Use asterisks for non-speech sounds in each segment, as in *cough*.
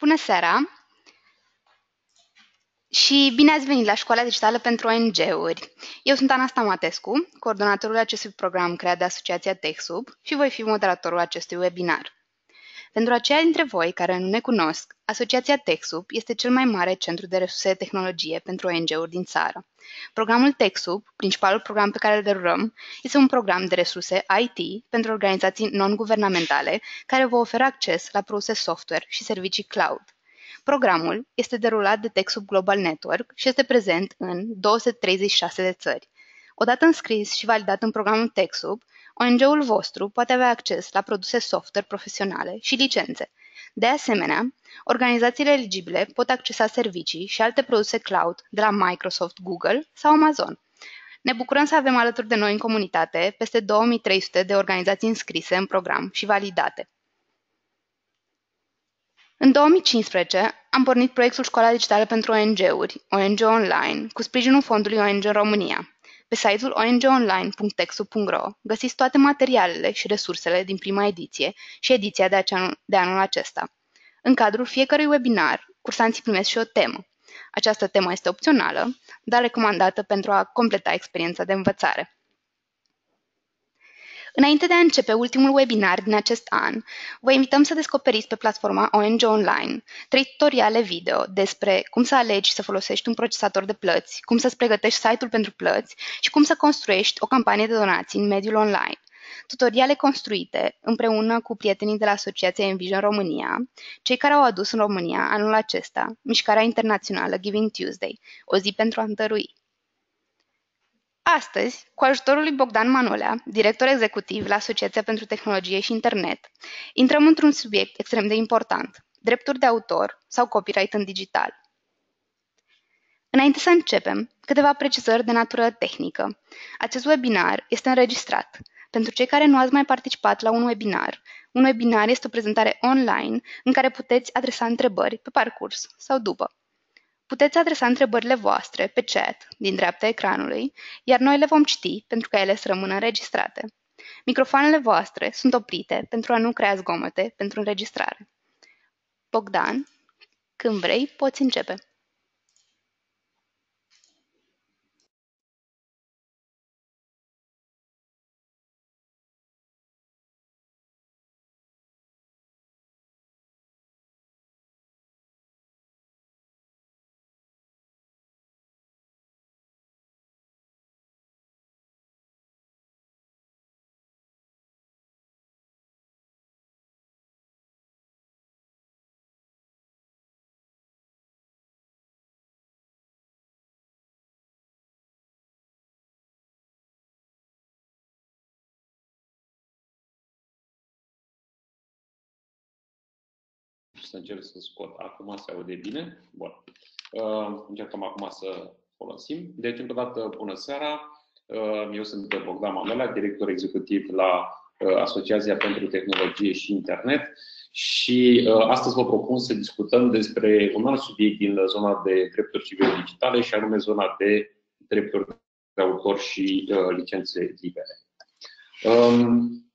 Bună seara! Și bine ați venit la Școala Digitală pentru ONG-uri. Eu sunt Ana Stamatescu, coordonatorul acestui program creat de Asociația TechSub și voi fi moderatorul acestui webinar. Pentru aceia dintre voi care nu ne cunosc, Asociația TechSub este cel mai mare centru de resurse de tehnologie pentru ONG-uri din țară. Programul TechSub, principalul program pe care îl derulăm, este un program de resurse IT pentru organizații non-guvernamentale care vă oferă acces la produse software și servicii cloud. Programul este derulat de TechSub Global Network și este prezent în 236 de țări. Odată înscris și validat în programul TechSub, ONG-ul vostru poate avea acces la produse software profesionale și licențe. De asemenea, organizațiile eligibile pot accesa servicii și alte produse cloud de la Microsoft, Google sau Amazon. Ne bucurăm să avem alături de noi în comunitate peste 2300 de organizații înscrise în program și validate. În 2015 am pornit proiectul Școala Digitală pentru ONG-uri, ONG Online, cu sprijinul Fondului ONG în România. Pe site-ul ongonline.texu.ro găsiți toate materialele și resursele din prima ediție și ediția de, anul, de anul acesta. În cadrul fiecărui webinar, cursanții primesc și o temă. Această temă este opțională, dar recomandată pentru a completa experiența de învățare. Înainte de a începe ultimul webinar din acest an, vă invităm să descoperiți pe platforma ONG Online trei tutoriale video despre cum să alegi și să folosești un procesator de plăți, cum să-ți pregătești site-ul pentru plăți și cum să construiești o campanie de donații în mediul online. Tutoriale construite împreună cu prietenii de la Asociația Envision România, cei care au adus în România anul acesta mișcarea internațională Giving Tuesday, o zi pentru a întărui. Astăzi, cu ajutorul lui Bogdan Manolea, director executiv la Asociația pentru Tehnologie și Internet, intrăm într-un subiect extrem de important, drepturi de autor sau copyright în digital. Înainte să începem, câteva precizări de natură tehnică. Acest webinar este înregistrat. Pentru cei care nu ați mai participat la un webinar, un webinar este o prezentare online în care puteți adresa întrebări pe parcurs sau după. Puteți adresa întrebările voastre pe chat din dreapta ecranului, iar noi le vom citi pentru ca ele să rămână înregistrate. Microfoanele voastre sunt oprite pentru a nu crea zgomote pentru înregistrare. Bogdan, când vrei, poți începe. Să încerc să scot. Acum se aude bine? Bun. Uh, încercăm acum să folosim. Deci, încă o dată, bună seara. Uh, eu sunt Bogdan Mamela, director executiv la uh, Asociația pentru Tehnologie și Internet și astăzi vă propun să discutăm despre un alt subiect din zona de drepturi civile digitale și anume zona de drepturi de autor și licențe libere. Um,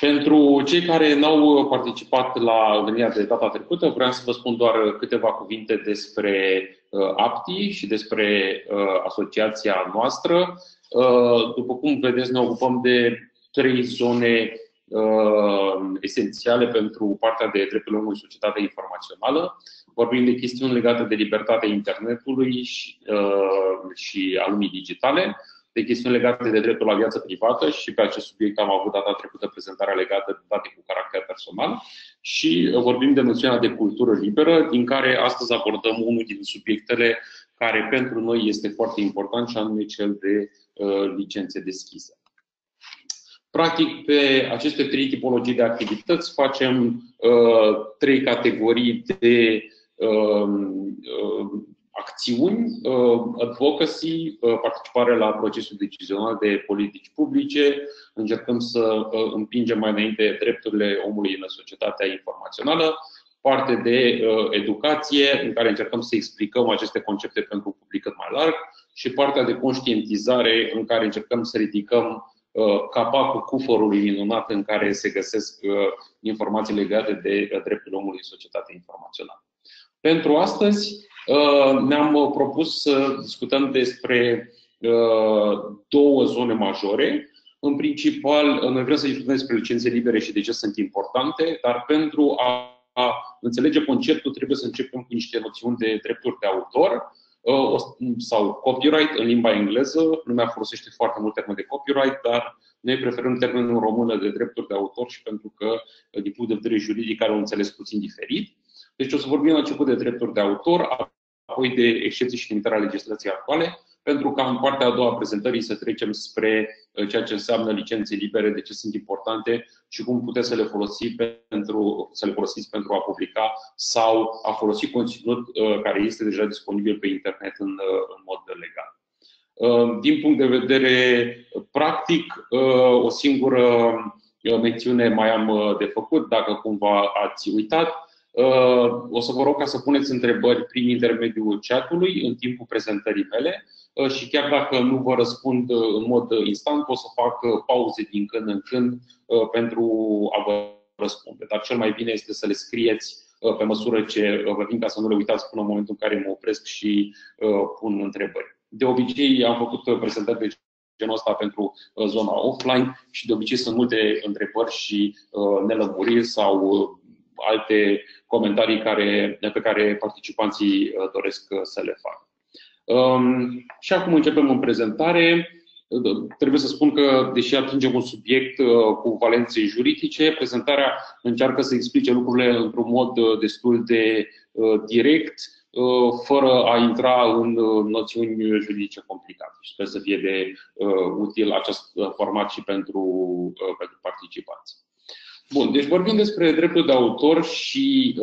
pentru cei care n-au participat la întâlnirea de data trecută, vreau să vă spun doar câteva cuvinte despre uh, APTI și despre uh, asociația noastră. Uh, după cum vedeți, ne ocupăm de trei zone esențiale pentru partea de drepturile omului și societatea informațională. Vorbim de chestiuni legate de libertatea internetului și, și a lumii digitale de chestiuni legate de dreptul la viață privată și pe acest subiect am avut data trecută prezentarea legată de date cu caracter personal și vorbim de noțiunea de cultură liberă, din care astăzi abordăm unul din subiectele care pentru noi este foarte important și anume cel de uh, licențe deschise. Practic, pe aceste trei tipologii de activități facem uh, trei categorii de uh, uh, acțiuni, uh, advocacy, uh, participare la procesul decizional de politici publice, încercăm să uh, împingem mai înainte drepturile omului în societatea informațională, parte de educație, în care încercăm să explicăm aceste concepte pentru un public cât mai larg, și partea de conștientizare, în care încercăm să ridicăm capacul cufărului minunat în care se găsesc informații legate de drepturile omului în societatea informațională. Pentru astăzi ne-am propus să discutăm despre două zone majore. În principal, noi vrem să discutăm despre licențe libere și de ce sunt importante, dar pentru a a înțelege conceptul, trebuie să începem cu niște noțiuni de drepturi de autor uh, sau copyright în limba engleză. Lumea folosește foarte mult termenul de copyright, dar noi preferăm termenul română de drepturi de autor și pentru că, uh, din punct de vedere juridic, are un înțeles puțin diferit. Deci o să vorbim la început de drepturi de autor, apoi de excepții și limitarea legislației actuale pentru ca în partea a doua a prezentării să trecem spre uh, ceea ce înseamnă licențe libere, de ce sunt importante și cum puteți să le, folosi pentru, să le folosiți pentru a publica sau a folosi conținut uh, care este deja disponibil pe internet în, uh, în mod legal. Din punct de vedere practic, o singură mențiune mai am de făcut, dacă cumva ați uitat, o să vă rog ca să puneți întrebări prin intermediul chatului în timpul prezentării mele Uh, și chiar dacă nu vă răspund uh, în mod instant, pot să fac uh, pauze din când în când pentru a vă răspunde. Dar cel mai bine este să le scrieți pe măsură ce vă vin ca să nu le uitați până în momentul în care mă opresc și pun întrebări. De obicei am făcut prezentări de genul ăsta pentru zona offline și de obicei sunt multe întrebări și nelămuriri sau alte comentarii care, pe care participanții doresc să le facă. Um, și acum începem în prezentare. Trebuie să spun că, deși atingem un subiect uh, cu valențe juridice, prezentarea încearcă să explice lucrurile într-un mod uh, destul de uh, direct, fără a intra în noțiuni juridice complicate. Și sper să fie de util acest format și pentru, pentru participanți. Bun, deci vorbim despre dreptul de autor și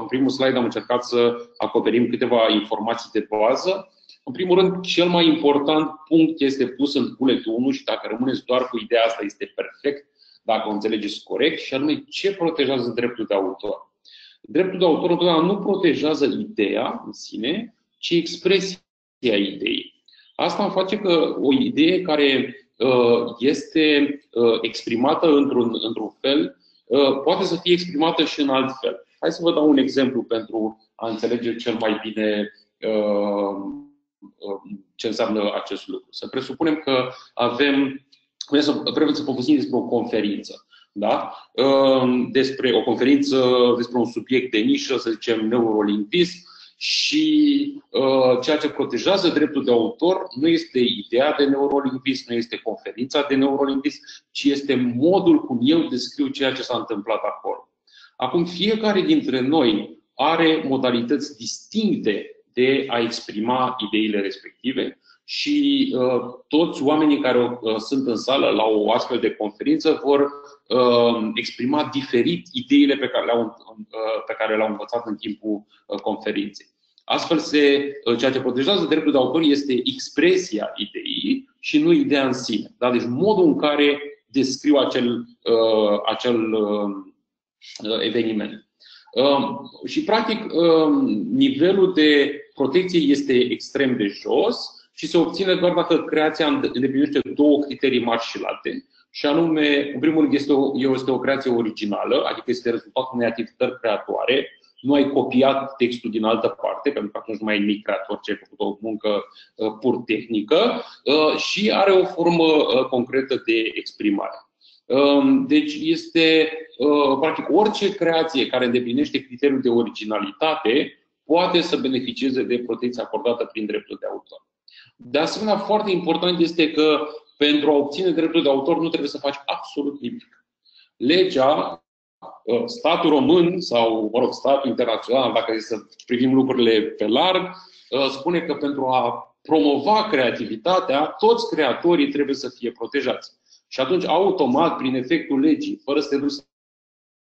în primul slide am încercat să acoperim câteva informații de bază. În primul rând, cel mai important punct este pus în buletul 1 și dacă rămâneți doar cu ideea asta este perfect, dacă o înțelegeți corect, și anume ce protejează dreptul de autor. Dreptul de autor întotdeauna nu protejează ideea în sine, ci expresia ideii. Asta îmi face că o idee care uh, este uh, exprimată într-un, într-un fel, uh, poate să fie exprimată și în alt fel. Hai să vă dau un exemplu pentru a înțelege cel mai bine ce înseamnă acest lucru. Să presupunem că avem, vrem să povestim despre o conferință. Da? Ehm, despre o conferință, despre un subiect de nișă, să zicem neurolingvism, și uh, ceea ce protejează dreptul de autor nu este ideea de neurolingvism, nu este conferința de neurolingvism, ci este modul cum eu descriu ceea ce s-a întâmplat acolo. Acum, fiecare dintre noi are modalități distincte de a exprima ideile respective și uh, toți oamenii care uh, sunt în sală la o astfel de conferință vor uh, exprima diferit ideile pe care le-au, uh, pe care le-au învățat în timpul uh, conferinței. Astfel, se, uh, ceea ce protejează dreptul de autor este expresia ideii și nu ideea în sine. Da? Deci modul în care descriu acel, uh, acel uh, eveniment. Uh, și, practic, uh, nivelul de protecție este extrem de jos și se obține doar dacă creația îndeplinește două criterii mari și late. Și anume, în primul rând, este o, este o creație originală, adică este rezultatul unei activități creatoare. Nu ai copiat textul din altă parte, pentru că atunci nu mai e nimic creator, ci ai făcut o muncă uh, pur tehnică uh, și are o formă uh, concretă de exprimare. Um, deci este, practic, orice creație care îndeplinește criteriul de originalitate poate să beneficieze de protecție acordată prin dreptul de autor. De asemenea, foarte important este că pentru a obține dreptul de autor nu trebuie să faci absolut nimic. Legea, ă, statul român sau, mă rog, statul internațional, dacă să privim lucrurile pe larg, ă, spune că pentru a promova creativitatea, toți creatorii trebuie să fie protejați. Și atunci, automat, prin efectul legii, fără să te duci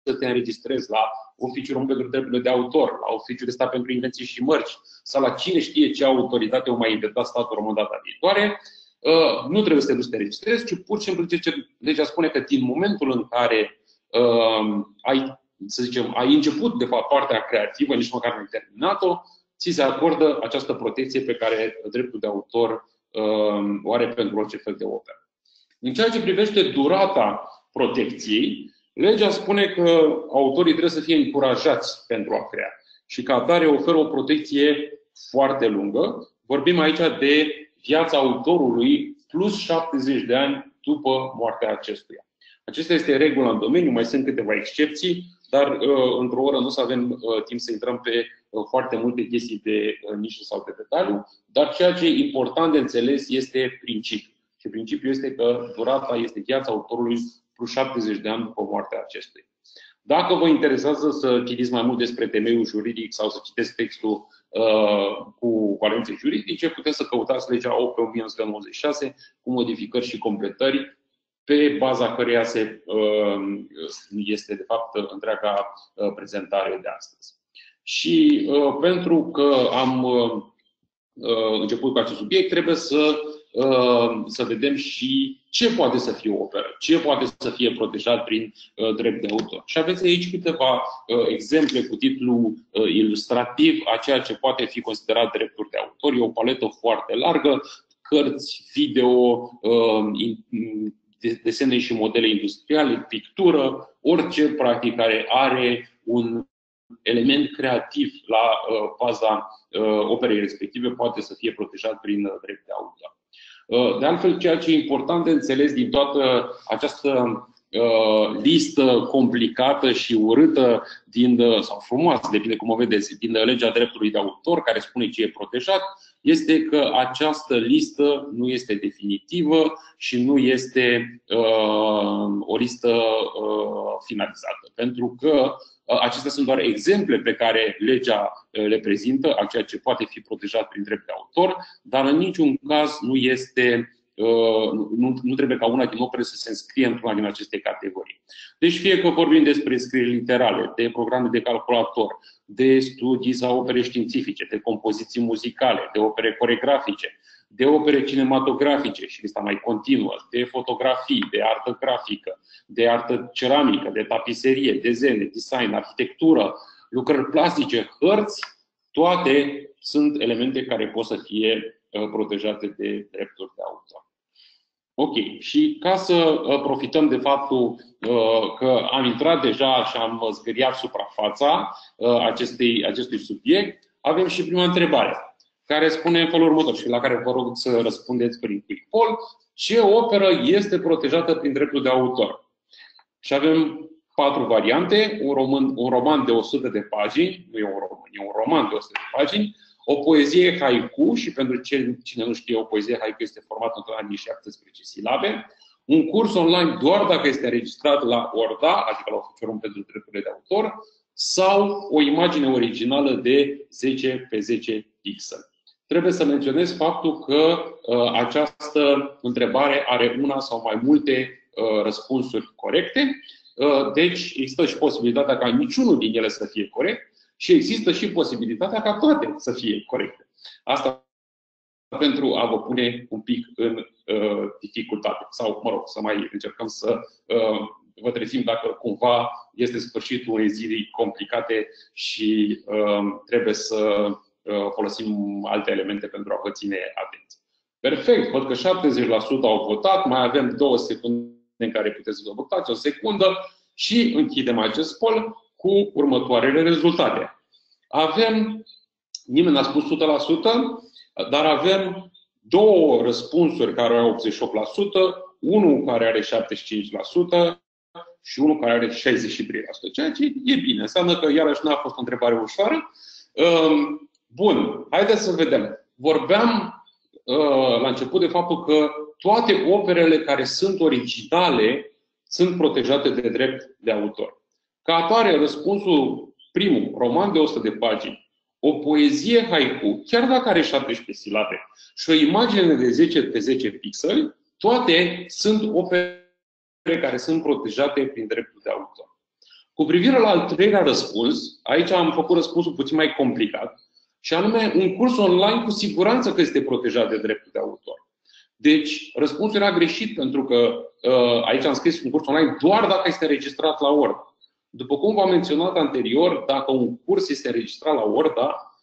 să te înregistrezi la oficiul român pentru drepturile de autor, la oficiul de stat pentru invenții și mărci, sau la cine știe ce autoritate o mai inventat statul român data viitoare, uh, nu trebuie să te duci să te registrezi, ci pur și simplu ce legea spune că din momentul în care uh, ai, să zicem, ai început, de fapt, partea creativă, nici măcar nu ai terminat-o, ți se acordă această protecție pe care dreptul de autor uh, o are pentru orice fel de operă. În ceea ce privește durata protecției, legea spune că autorii trebuie să fie încurajați pentru a crea și ca atare oferă o protecție foarte lungă. Vorbim aici de viața autorului plus 70 de ani după moartea acestuia. Acesta este regula în domeniu, mai sunt câteva excepții, dar uh, într-o oră nu o să avem uh, timp să intrăm pe uh, foarte multe chestii de nișă sau de detaliu, dar ceea ce e important de înțeles este principiul. Și principiul este că durata este viața autorului plus 70 de ani după moartea acestuia. Dacă vă interesează să citiți mai mult despre temeiul juridic sau să citeți textul uh, cu valențe juridice, puteți să căutați legea 8 pe 1996 cu modificări și completări pe baza căreia se, uh, este, de fapt, întreaga uh, prezentare de astăzi. Și uh, pentru că am început cu acest subiect, trebuie să, să vedem și ce poate să fie o operă, ce poate să fie protejat prin drept de autor. Și aveți aici câteva exemple cu titlu ilustrativ a ceea ce poate fi considerat drepturi de autor. E o paletă foarte largă, cărți, video, desene și modele industriale, pictură, orice practic care are un element creativ la uh, faza uh, operei respective poate să fie protejat prin uh, drept de autor. Uh, de altfel, ceea ce e important de înțeles din toată această Uh, listă complicată și urâtă din, uh, sau frumoasă, depinde cum o vedeți, din legea dreptului de autor, care spune ce e protejat, este că această listă nu este definitivă și nu este uh, o listă uh, finalizată. Pentru că uh, acestea sunt doar exemple pe care legea le prezintă, a ceea ce poate fi protejat prin drept de autor, dar în niciun caz nu este Uh, nu, nu trebuie ca una din opere să se înscrie într-una din aceste categorii. Deci fie că vorbim despre scrieri literale, de programe de calculator, de studii sau opere științifice, de compoziții muzicale, de opere coregrafice, de opere cinematografice și lista mai continuă, de fotografii, de artă grafică, de artă ceramică, de tapiserie, dezene, design, arhitectură, lucrări plastice, hărți, toate sunt elemente care pot să fie uh, protejate de drepturi de autor. Ok. Și ca să uh, profităm de faptul uh, că am intrat deja și am zgâriat suprafața uh, acestei, acestui subiect, avem și prima întrebare, care spune în felul următor și la care vă rog să răspundeți prin quick poll. Ce operă este protejată prin dreptul de autor? Și avem patru variante. Un roman, un roman de 100 de pagini, nu e un roman, e un roman de 100 de pagini, o poezie haiku, și pentru cine nu știe, o poezie haiku este formată într-una din 17 silabe, un curs online doar dacă este înregistrat la ORDA, adică la Oficiorul pentru Drepturile de Autor, sau o imagine originală de 10 pe 10 pixel. Trebuie să menționez faptul că uh, această întrebare are una sau mai multe uh, răspunsuri corecte, uh, deci există și posibilitatea ca niciunul din ele să fie corect, și există și posibilitatea ca toate să fie corecte. Asta pentru a vă pune un pic în uh, dificultate. Sau, mă rog, să mai încercăm să uh, vă trezim dacă cumva este sfârșitul unei zile complicate și uh, trebuie să uh, folosim alte elemente pentru a vă ține atenți. Perfect, văd că 70% au votat, mai avem două secunde în care puteți să votați, o secundă și închidem acest poll cu următoarele rezultate. Avem, nimeni n-a spus 100%, dar avem două răspunsuri care au 88%, unul care are 75% și unul care are 63%, ceea ce e bine. Înseamnă că iarăși nu a fost o întrebare ușoară. Ehm, bun, haideți să vedem. Vorbeam uh, la început de faptul că toate operele care sunt originale sunt protejate de drept de autor. Ca atare, răspunsul primul, roman de 100 de pagini, o poezie haiku, chiar dacă are 17 silabe, și o imagine de 10 pe 10 pixeli, toate sunt opere care sunt protejate prin dreptul de autor. Cu privire la al treilea răspuns, aici am făcut răspunsul puțin mai complicat, și anume, un curs online cu siguranță că este protejat de dreptul de autor. Deci, răspunsul era greșit pentru că uh, aici am scris un curs online doar dacă este înregistrat la Word. După cum v-am menționat anterior, dacă un curs este înregistrat la Orda,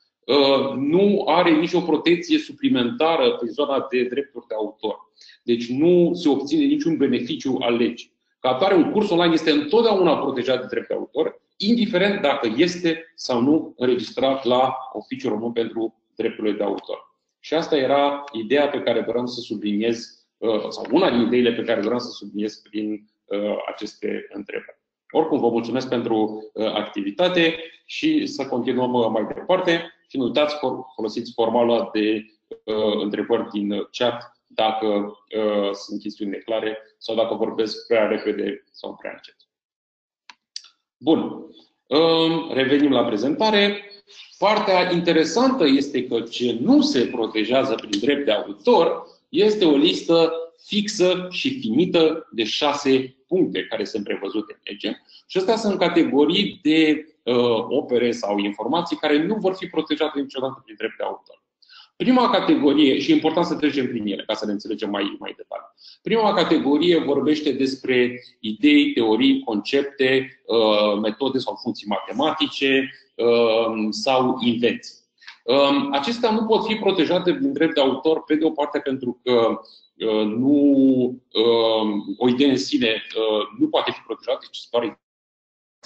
nu are nicio protecție suplimentară pe zona de drepturi de autor. Deci nu se obține niciun beneficiu al legii. Ca atare, un curs online este întotdeauna protejat de drept de autor, indiferent dacă este sau nu înregistrat la Oficiul Român pentru Drepturile de Autor. Și asta era ideea pe care vreau să subliniez, uh, sau una din ideile pe care vreau să subliniez prin uh, aceste întrebări. Oricum, vă mulțumesc pentru uh, activitate și să continuăm mai departe. Și nu uitați, folosiți formala de întrebări din chat dacă uh, sunt chestiuni neclare sau dacă vorbesc prea repede sau prea încet. Bun. Uh, revenim la prezentare. Partea interesantă este că ce nu se protejează prin drept de autor este o listă fixă și finită de șase puncte care sunt prevăzute în lege. Și astea sunt categorii de uh, opere sau informații care nu vor fi protejate niciodată prin drept de autor. Prima categorie, și e important să trecem prin ele ca să ne înțelegem mai, mai departe. Prima categorie vorbește despre idei, teorii, concepte, uh, metode sau funcții matematice uh, sau invenții. Um, acestea nu pot fi protejate din drept de autor, pe de o parte pentru că uh, nu, um, o idee în sine nu poate fi protejată, ci doar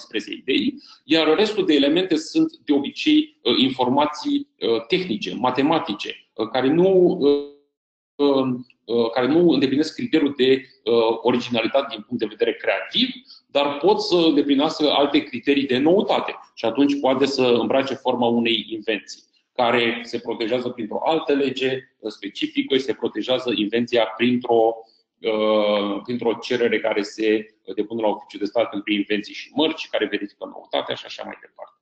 expresia ideii, iar restul de elemente sunt de obicei uh, informații uh, tehnice, matematice, uh, care nu, care nu îndeplinesc criteriul de originalitate din punct de vedere creativ, dar pot să îndeplinească alte criterii de noutate și atunci poate să îmbrace forma unei invenții care se protejează printr-o altă lege specifică și se protejează invenția printr-o Uh, printr-o cerere care se depune la oficiul de stat pentru invenții și mărci, care verifică noutatea și așa mai departe.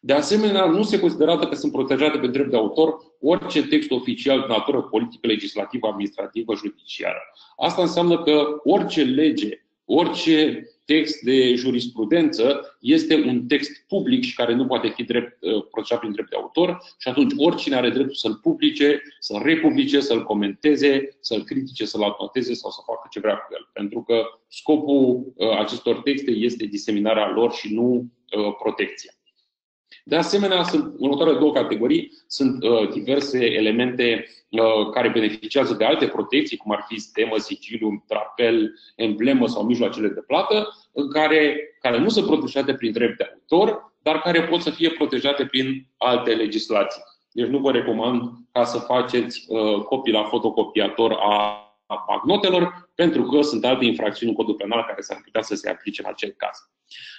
De asemenea, nu se consideră că sunt protejate pe drept de autor orice text oficial de natură politică, legislativă, administrativă, judiciară. Asta înseamnă că orice lege, orice text de jurisprudență este un text public și care nu poate fi drept, uh, protejat prin drept de autor și atunci oricine are dreptul să-l publice, să-l republice, să-l comenteze, să-l critique, să-l anoteze sau să facă ce vrea cu el. Pentru că scopul uh, acestor texte este diseminarea lor și nu uh, protecția. De asemenea, sunt următoarele două categorii, sunt uh, diverse elemente uh, care beneficiază de alte protecții, cum ar fi stemă, sigiliu, trapel, emblemă sau mijloacele de plată, în care, care nu sunt protejate prin drept de autor, dar care pot să fie protejate prin alte legislații. Deci nu vă recomand ca să faceți uh, copii la fotocopiator a a bancnotelor, pentru că sunt alte infracțiuni în codul penal care s-ar putea să se aplice în acel caz.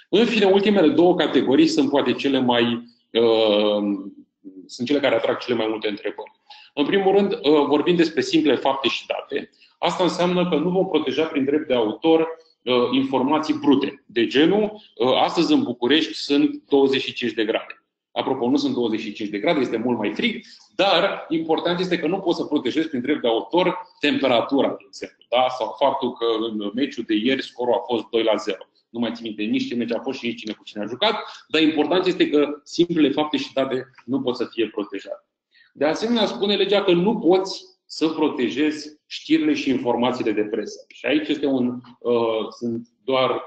În fine, ultimele două categorii sunt poate cele mai uh, sunt cele care atrag cele mai multe întrebări. În primul rând, uh, vorbim despre simple fapte și date. Asta înseamnă că nu vom proteja prin drept de autor uh, informații brute. De genul, uh, astăzi în București sunt 25 de grade. Apropo, nu sunt 25 de grade, este mult mai frig, dar important este că nu poți să protejezi prin drept de autor temperatura, de exemplu, da? sau faptul că în meciul de ieri scorul a fost 2 la 0 nu mai țin minte nici ce meci a fost și nici cine cu cine a jucat, dar important este că simplele fapte și date nu pot să fie protejate. De asemenea, spune legea că nu poți să protejezi știrile și informațiile de presă. Și aici este un, uh, sunt doar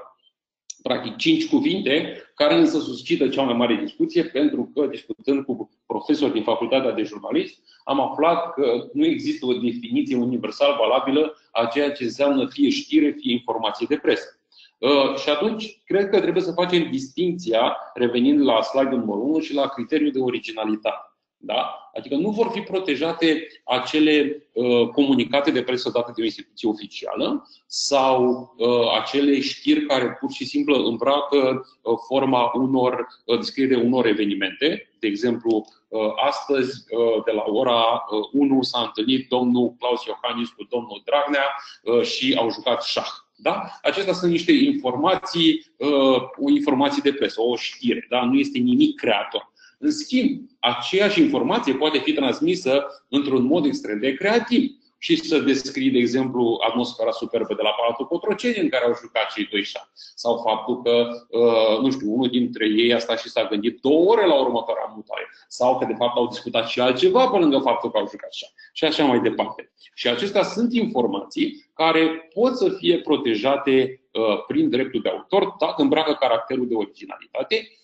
practic cinci cuvinte care însă suscită cea mai mare discuție pentru că discutând cu profesori din facultatea de jurnalist am aflat că nu există o definiție universal valabilă a ceea ce înseamnă fie știre, fie informație de presă. Uh, și atunci, cred că trebuie să facem distinția, revenind la slide numărul 1 și la criteriul de originalitate. Da? Adică nu vor fi protejate acele uh, comunicate de presă date de o instituție oficială sau uh, acele știri care pur și simplu îmbracă uh, forma unor uh, descriere unor evenimente. De exemplu, uh, astăzi, uh, de la ora uh, 1, s-a întâlnit domnul Claus Iohannis cu domnul Dragnea uh, și au jucat șah. Da? Acestea sunt niște informații, uh, o informație de presă, o știre. Da? Nu este nimic creator. În schimb, aceeași informație poate fi transmisă într-un mod extrem de creativ și să descrie, de exemplu, atmosfera superbă de la Palatul Cotroceni în care au jucat cei doi șah. Sau faptul că, uh, nu știu, unul dintre ei a stat și s-a gândit două ore la următoarea mutare. Sau că, de fapt, au discutat și altceva pe lângă faptul că au jucat șah. Și așa mai departe. Și acestea sunt informații care pot să fie protejate uh, prin dreptul de autor dacă îmbracă caracterul de originalitate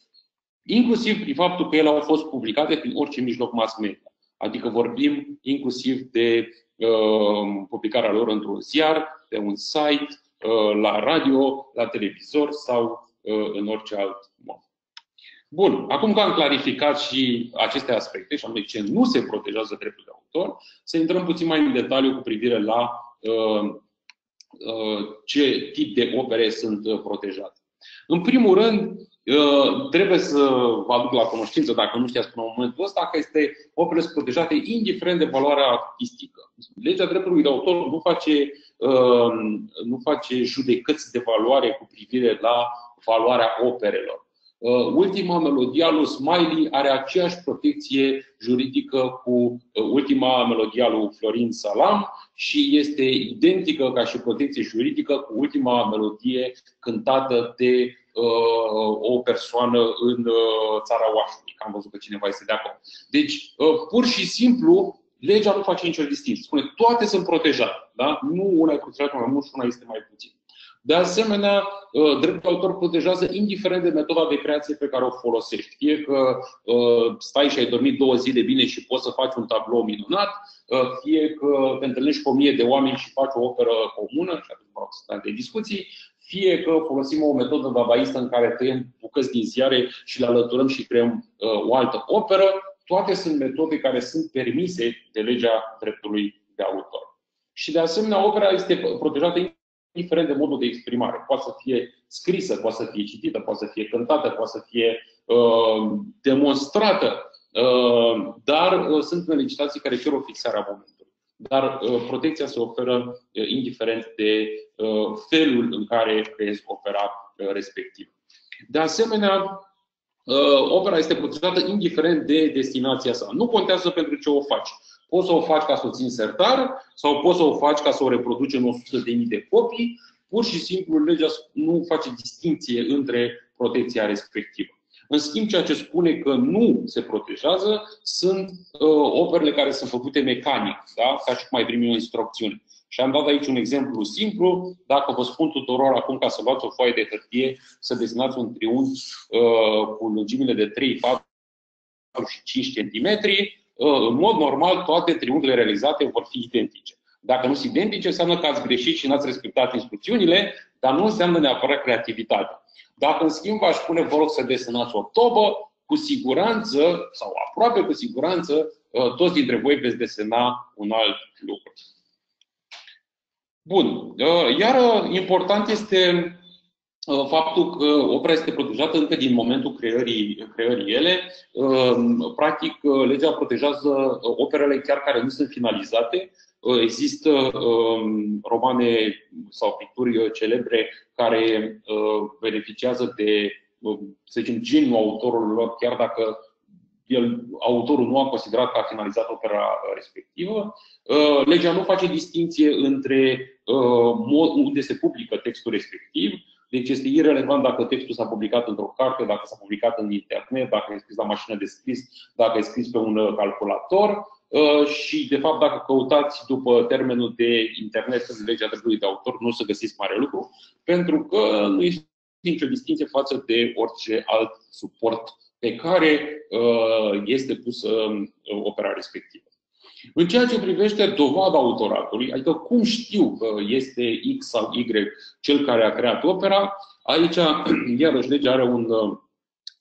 inclusiv prin faptul că ele au fost publicate prin orice mijloc mass media. Adică vorbim inclusiv de uh, publicarea lor într-un ziar, pe un site, uh, la radio, la televizor sau uh, în orice alt mod. Bun, acum că am clarificat și aceste aspecte, și anume ce nu se protejează dreptul de autor, să intrăm puțin mai în detaliu cu privire la uh, uh, ce tip de opere sunt uh, protejate. În primul rând, uh, trebuie să vă aduc la cunoștință, dacă nu știați până în momentul ăsta, că este opere sunt protejate indiferent de valoarea artistică. Legea dreptului de autor nu face, uh, nu face judecăți de valoare cu privire la valoarea operelor. Uh, ultima melodie a lui Smiley are aceeași protecție juridică cu uh, ultima melodie a lui Florin Salam și este identică ca și protecție juridică cu ultima melodie cântată de uh, o persoană în uh, țara Oașului. Am văzut că cineva este de acolo. Deci, uh, pur și simplu, legea nu face nicio distinție. Spune, toate sunt protejate. Da? Nu una e protejată mai mult și una este mai puțin. De asemenea, uh, dreptul de autor protejează indiferent de metoda de creație pe care o folosești. Fie că uh, stai și ai dormit două zile bine și poți să faci un tablou minunat, uh, fie că te întâlnești cu o mie de oameni și faci o operă comună, și atunci mă rog, să de discuții, fie că folosim o metodă dadaistă în care tăiem bucăți din ziare și le alăturăm și creăm o altă operă, toate sunt metode care sunt permise de legea dreptului de autor. Și de asemenea, opera este protejată indiferent de modul de exprimare. Poate să fie scrisă, poate să fie citită, poate să fie cântată, poate să fie uh, demonstrată, uh, dar uh, sunt în legislații care cer o fixare a momentului. Dar uh, protecția se oferă uh, indiferent de uh, felul în care creezi opera uh, respectivă. De asemenea, uh, opera este protejată indiferent de destinația sa. Nu contează pentru ce o faci. Poți să o faci ca să o ții sertar sau poți să o faci ca să o reproduci în 100.000 de copii. Pur și simplu, legea nu face distinție între protecția respectivă. În schimb, ceea ce spune că nu se protejează sunt uh, operele care sunt făcute mecanic, da? ca și cum ai primi o instrucțiune. Și am dat aici un exemplu simplu. Dacă vă spun tuturor acum ca să luați o foaie de hârtie, să desenați un triunghi uh, cu lungimile de 3, 4 și 5 cm, în mod normal, toate triunghiile realizate vor fi identice. Dacă nu sunt identice, înseamnă că ați greșit și n-ați respectat instrucțiunile, dar nu înseamnă neapărat creativitate. Dacă, în schimb, aș spune, vă rog să desenați o tobă, cu siguranță, sau aproape cu siguranță, ă, toți dintre voi veți desena un alt lucru. Bun. Ă, iar important este Uh, faptul că opera este protejată încă din momentul creării, creării ele. Uh, practic, uh, legea protejează operele chiar care nu sunt finalizate. Există um, romane sau picturi celebre care beneficiază de, să zicem, geniul autorului lor, chiar dacă el, autorul nu a considerat că a finalizat opera respectivă. Legea nu face distinție între unde se publică textul respectiv, deci este irrelevant dacă textul s-a publicat într-o carte, dacă s-a publicat în internet, dacă e scris la mașină de scris, dacă e scris pe un uh, calculator uh, și, de fapt, dacă căutați după termenul de internet în legea dreptului de autor, nu o să găsiți mare lucru, pentru că nu este nicio distinție față de orice alt suport pe care uh, este pusă opera respectivă. În ceea ce privește dovada autoratului, adică cum știu că este X sau Y cel care a creat opera, aici, *clears throat* iarăși, legea are un uh,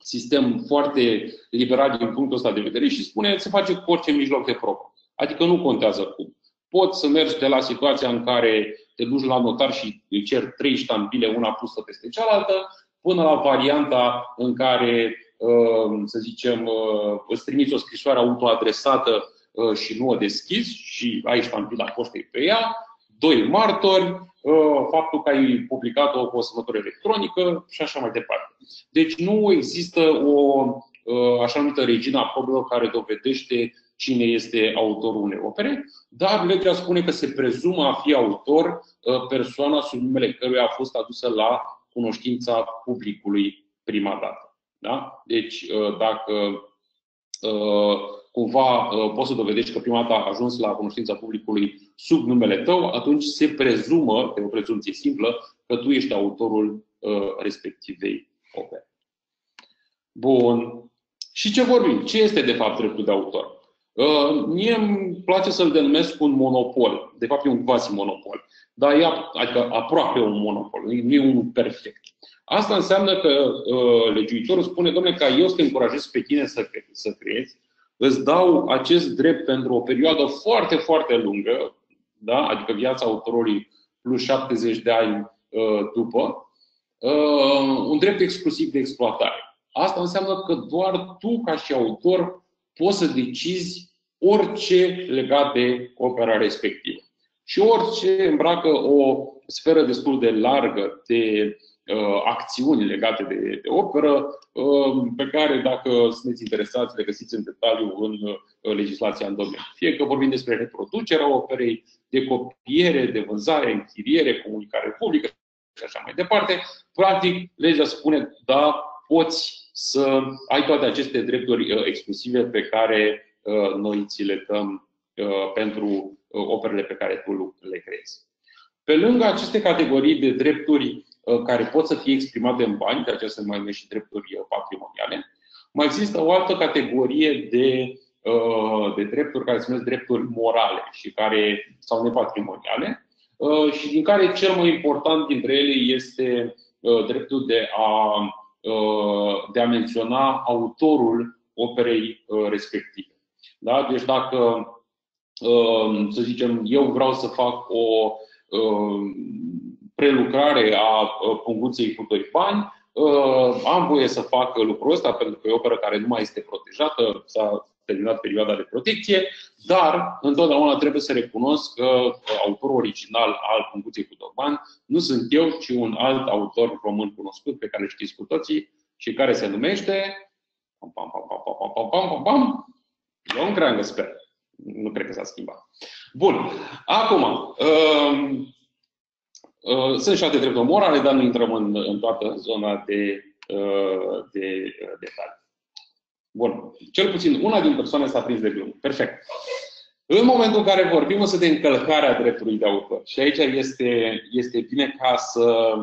sistem foarte liberal din punctul ăsta de vedere și spune se face cu orice mijloc de probă. Adică nu contează cum. Poți să mergi de la situația în care te duci la notar și îi cer trei ștampile, una pusă peste cealaltă, până la varianta în care, uh, să zicem, uh, îți trimiți o scrisoare autoadresată Uh, și nu o deschizi și ai ștampila poștei pe ea, doi martori, uh, faptul că ai publicat-o cu o semnătură electronică și așa mai departe. Deci nu există o uh, așa numită regina probelor care dovedește cine este autorul unei opere, dar legea spune că se prezumă a fi autor persoana sub numele căruia a fost adusă la cunoștința publicului prima dată. Da? Deci, dacă cumva uh, poți să dovedești că prima dată a ajuns la cunoștința publicului sub numele tău, atunci se prezumă, pe o prezumție simplă, că tu ești autorul uh, respectivei opere. Bun. Și ce vorbim? Ce este de fapt dreptul de autor? Uh, mie îmi place să-l denumesc un monopol. De fapt, e un quasi-monopol. Dar e adică aproape un monopol, nu e unul perfect. Asta înseamnă că uh, legiuitorul spune, domnule, ca eu să te încurajez pe tine să, să creezi, îți dau acest drept pentru o perioadă foarte, foarte lungă, da? adică viața autorului plus 70 de ani uh, după, uh, un drept exclusiv de exploatare. Asta înseamnă că doar tu, ca și autor, poți să decizi orice legat de opera respectivă. Și orice îmbracă o sferă destul de largă de uh, acțiuni legate de, de operă, uh, pe care, dacă sunteți interesați, le găsiți în detaliu în uh, legislația în domeniu. Fie că vorbim despre reproducerea operei, de copiere, de vânzare, închiriere, comunicare publică și așa mai departe, practic, legea spune, da, poți să ai toate aceste drepturi uh, exclusive pe care uh, noi ți le dăm uh, pentru operele pe care tu le creezi. Pe lângă aceste categorii de drepturi care pot să fie exprimate în bani, de aceea se mai numesc și drepturi patrimoniale, mai există o altă categorie de, de drepturi care se numesc drepturi morale și care sau nepatrimoniale și din care cel mai important dintre ele este dreptul de a Uh, de a menționa autorul operei uh, respective. Da? Deci dacă, uh, să zicem, eu vreau să fac o prelucrare a punguței cu doi bani, am voie să fac lucrul ăsta pentru că e o operă care nu mai este protejată, s-a terminat perioada de protecție, dar întotdeauna trebuie să recunosc că autorul original al Punguței cu Dorban nu sunt eu, ci un alt autor român cunoscut pe care îl știți cu toții și care se numește pam, pam, pam, pam, pam, pam, pam, pam, pam, Ion Creangă, sper. Nu cred că s-a schimbat. Bun. Acum, um, uh, sunt și alte drepturi morale, dar nu intrăm în, în toată zona de, uh, de uh, detalii. Bun. Cel puțin una din persoane s-a prins de glumă. Perfect. În momentul în care vorbim însă de încălcarea dreptului de autor, și aici este, este bine ca să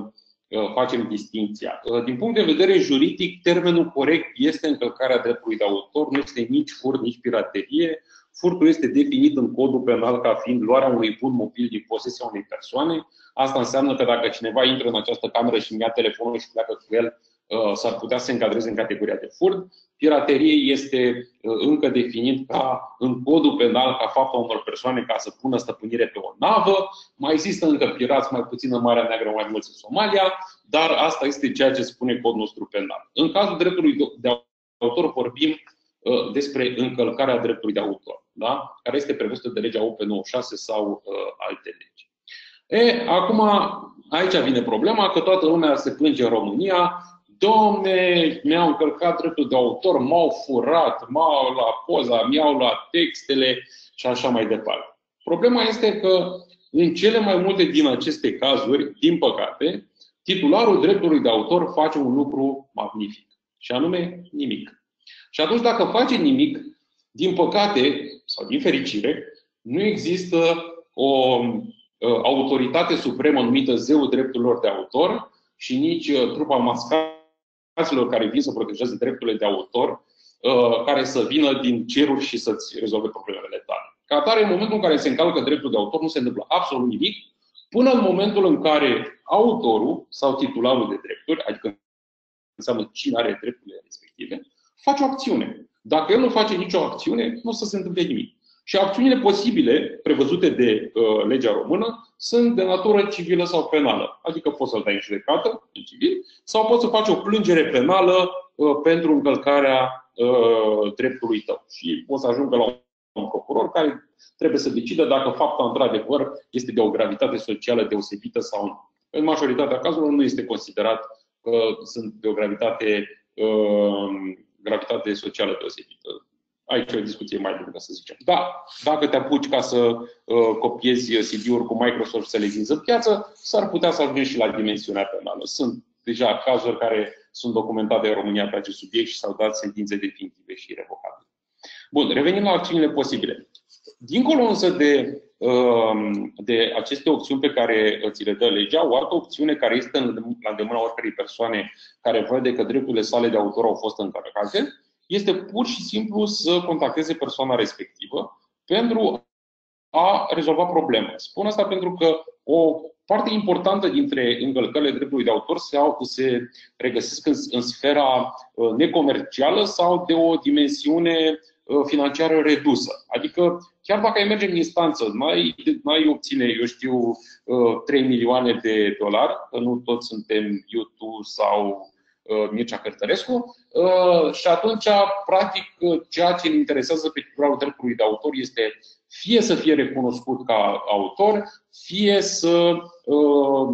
uh, facem distinția. Uh, din punct de vedere juridic, termenul corect este încălcarea dreptului de autor, nu este nici furt, nici piraterie. Furtul este definit în codul penal ca fiind luarea unui bun mobil din posesia unei persoane. Asta înseamnă că dacă cineva intră în această cameră și îmi ia telefonul și pleacă cu el, Uh, s-ar putea să se încadreze în categoria de furt. Piraterie este uh, încă definit ca în codul penal ca fapta unor persoane ca să pună stăpânire pe o navă. Mai există încă pirați mai puțin în Marea Neagră, mai mulți în Somalia, dar asta este ceea ce spune codul nostru penal. În cazul dreptului de autor vorbim uh, despre încălcarea dreptului de autor, da? care este prevăzută de legea OP 96 sau uh, alte legi. E, acum, aici vine problema că toată lumea se plânge în România Domne, mi-au încălcat dreptul de autor, m-au furat, m-au la poza, mi-au luat textele și așa mai departe. Problema este că în cele mai multe din aceste cazuri, din păcate, titularul dreptului de autor face un lucru magnific, și anume nimic. Și atunci, dacă face nimic, din păcate sau din fericire, nu există o uh, autoritate supremă numită zeul drepturilor de autor și nici uh, trupa mascată organizațiilor care vin să protejeze drepturile de autor, uh, care să vină din ceruri și să-ți rezolve problemele tale. Ca atare, în momentul în care se încalcă dreptul de autor, nu se întâmplă absolut nimic, până în momentul în care autorul sau titularul de drepturi, adică înseamnă cine are drepturile respective, face o acțiune. Dacă el nu face nicio acțiune, nu o să se întâmple nimic. Și acțiunile posibile, prevăzute de uh, legea română, sunt de natură civilă sau penală. Adică poți să-l dai în judecată, în civil, sau poți să faci o plângere penală uh, pentru încălcarea uh, dreptului tău. Și poți să ajungă la un procuror care trebuie să decidă dacă fapta într-adevăr este de o gravitate socială deosebită sau nu. În majoritatea cazurilor nu este considerat că sunt de o gravitate, uh, gravitate socială deosebită aici e o discuție mai lungă, să zicem. Da, dacă te apuci ca să uh, copiezi CD-uri cu Microsoft să le vinzi în piață, s-ar putea să ajungi și la dimensiunea penală. Sunt deja cazuri care sunt documentate în România pe acest subiect și s-au dat sentințe definitive și irrevocabile. Bun, revenind la acțiunile posibile. Dincolo însă de um, de aceste opțiuni pe care ți le dă legea, o altă opțiune care este la îndemâna oricărei persoane care vede că drepturile sale de autor au fost încălcate, este pur și simplu să contacteze persoana respectivă pentru a rezolva problema. Spun asta pentru că o parte importantă dintre încălcările dreptului de autor se, se regăsesc în, în sfera uh, necomercială sau de o dimensiune uh, financiară redusă. Adică, chiar dacă ai merge în instanță, mai ai obține, eu știu, 3 uh, milioane de dolari, că nu toți suntem YouTube sau Mircea Cărtărescu, și atunci, practic, ceea ce îl interesează pe titularul dreptului de autor este fie să fie recunoscut ca autor, fie să uh,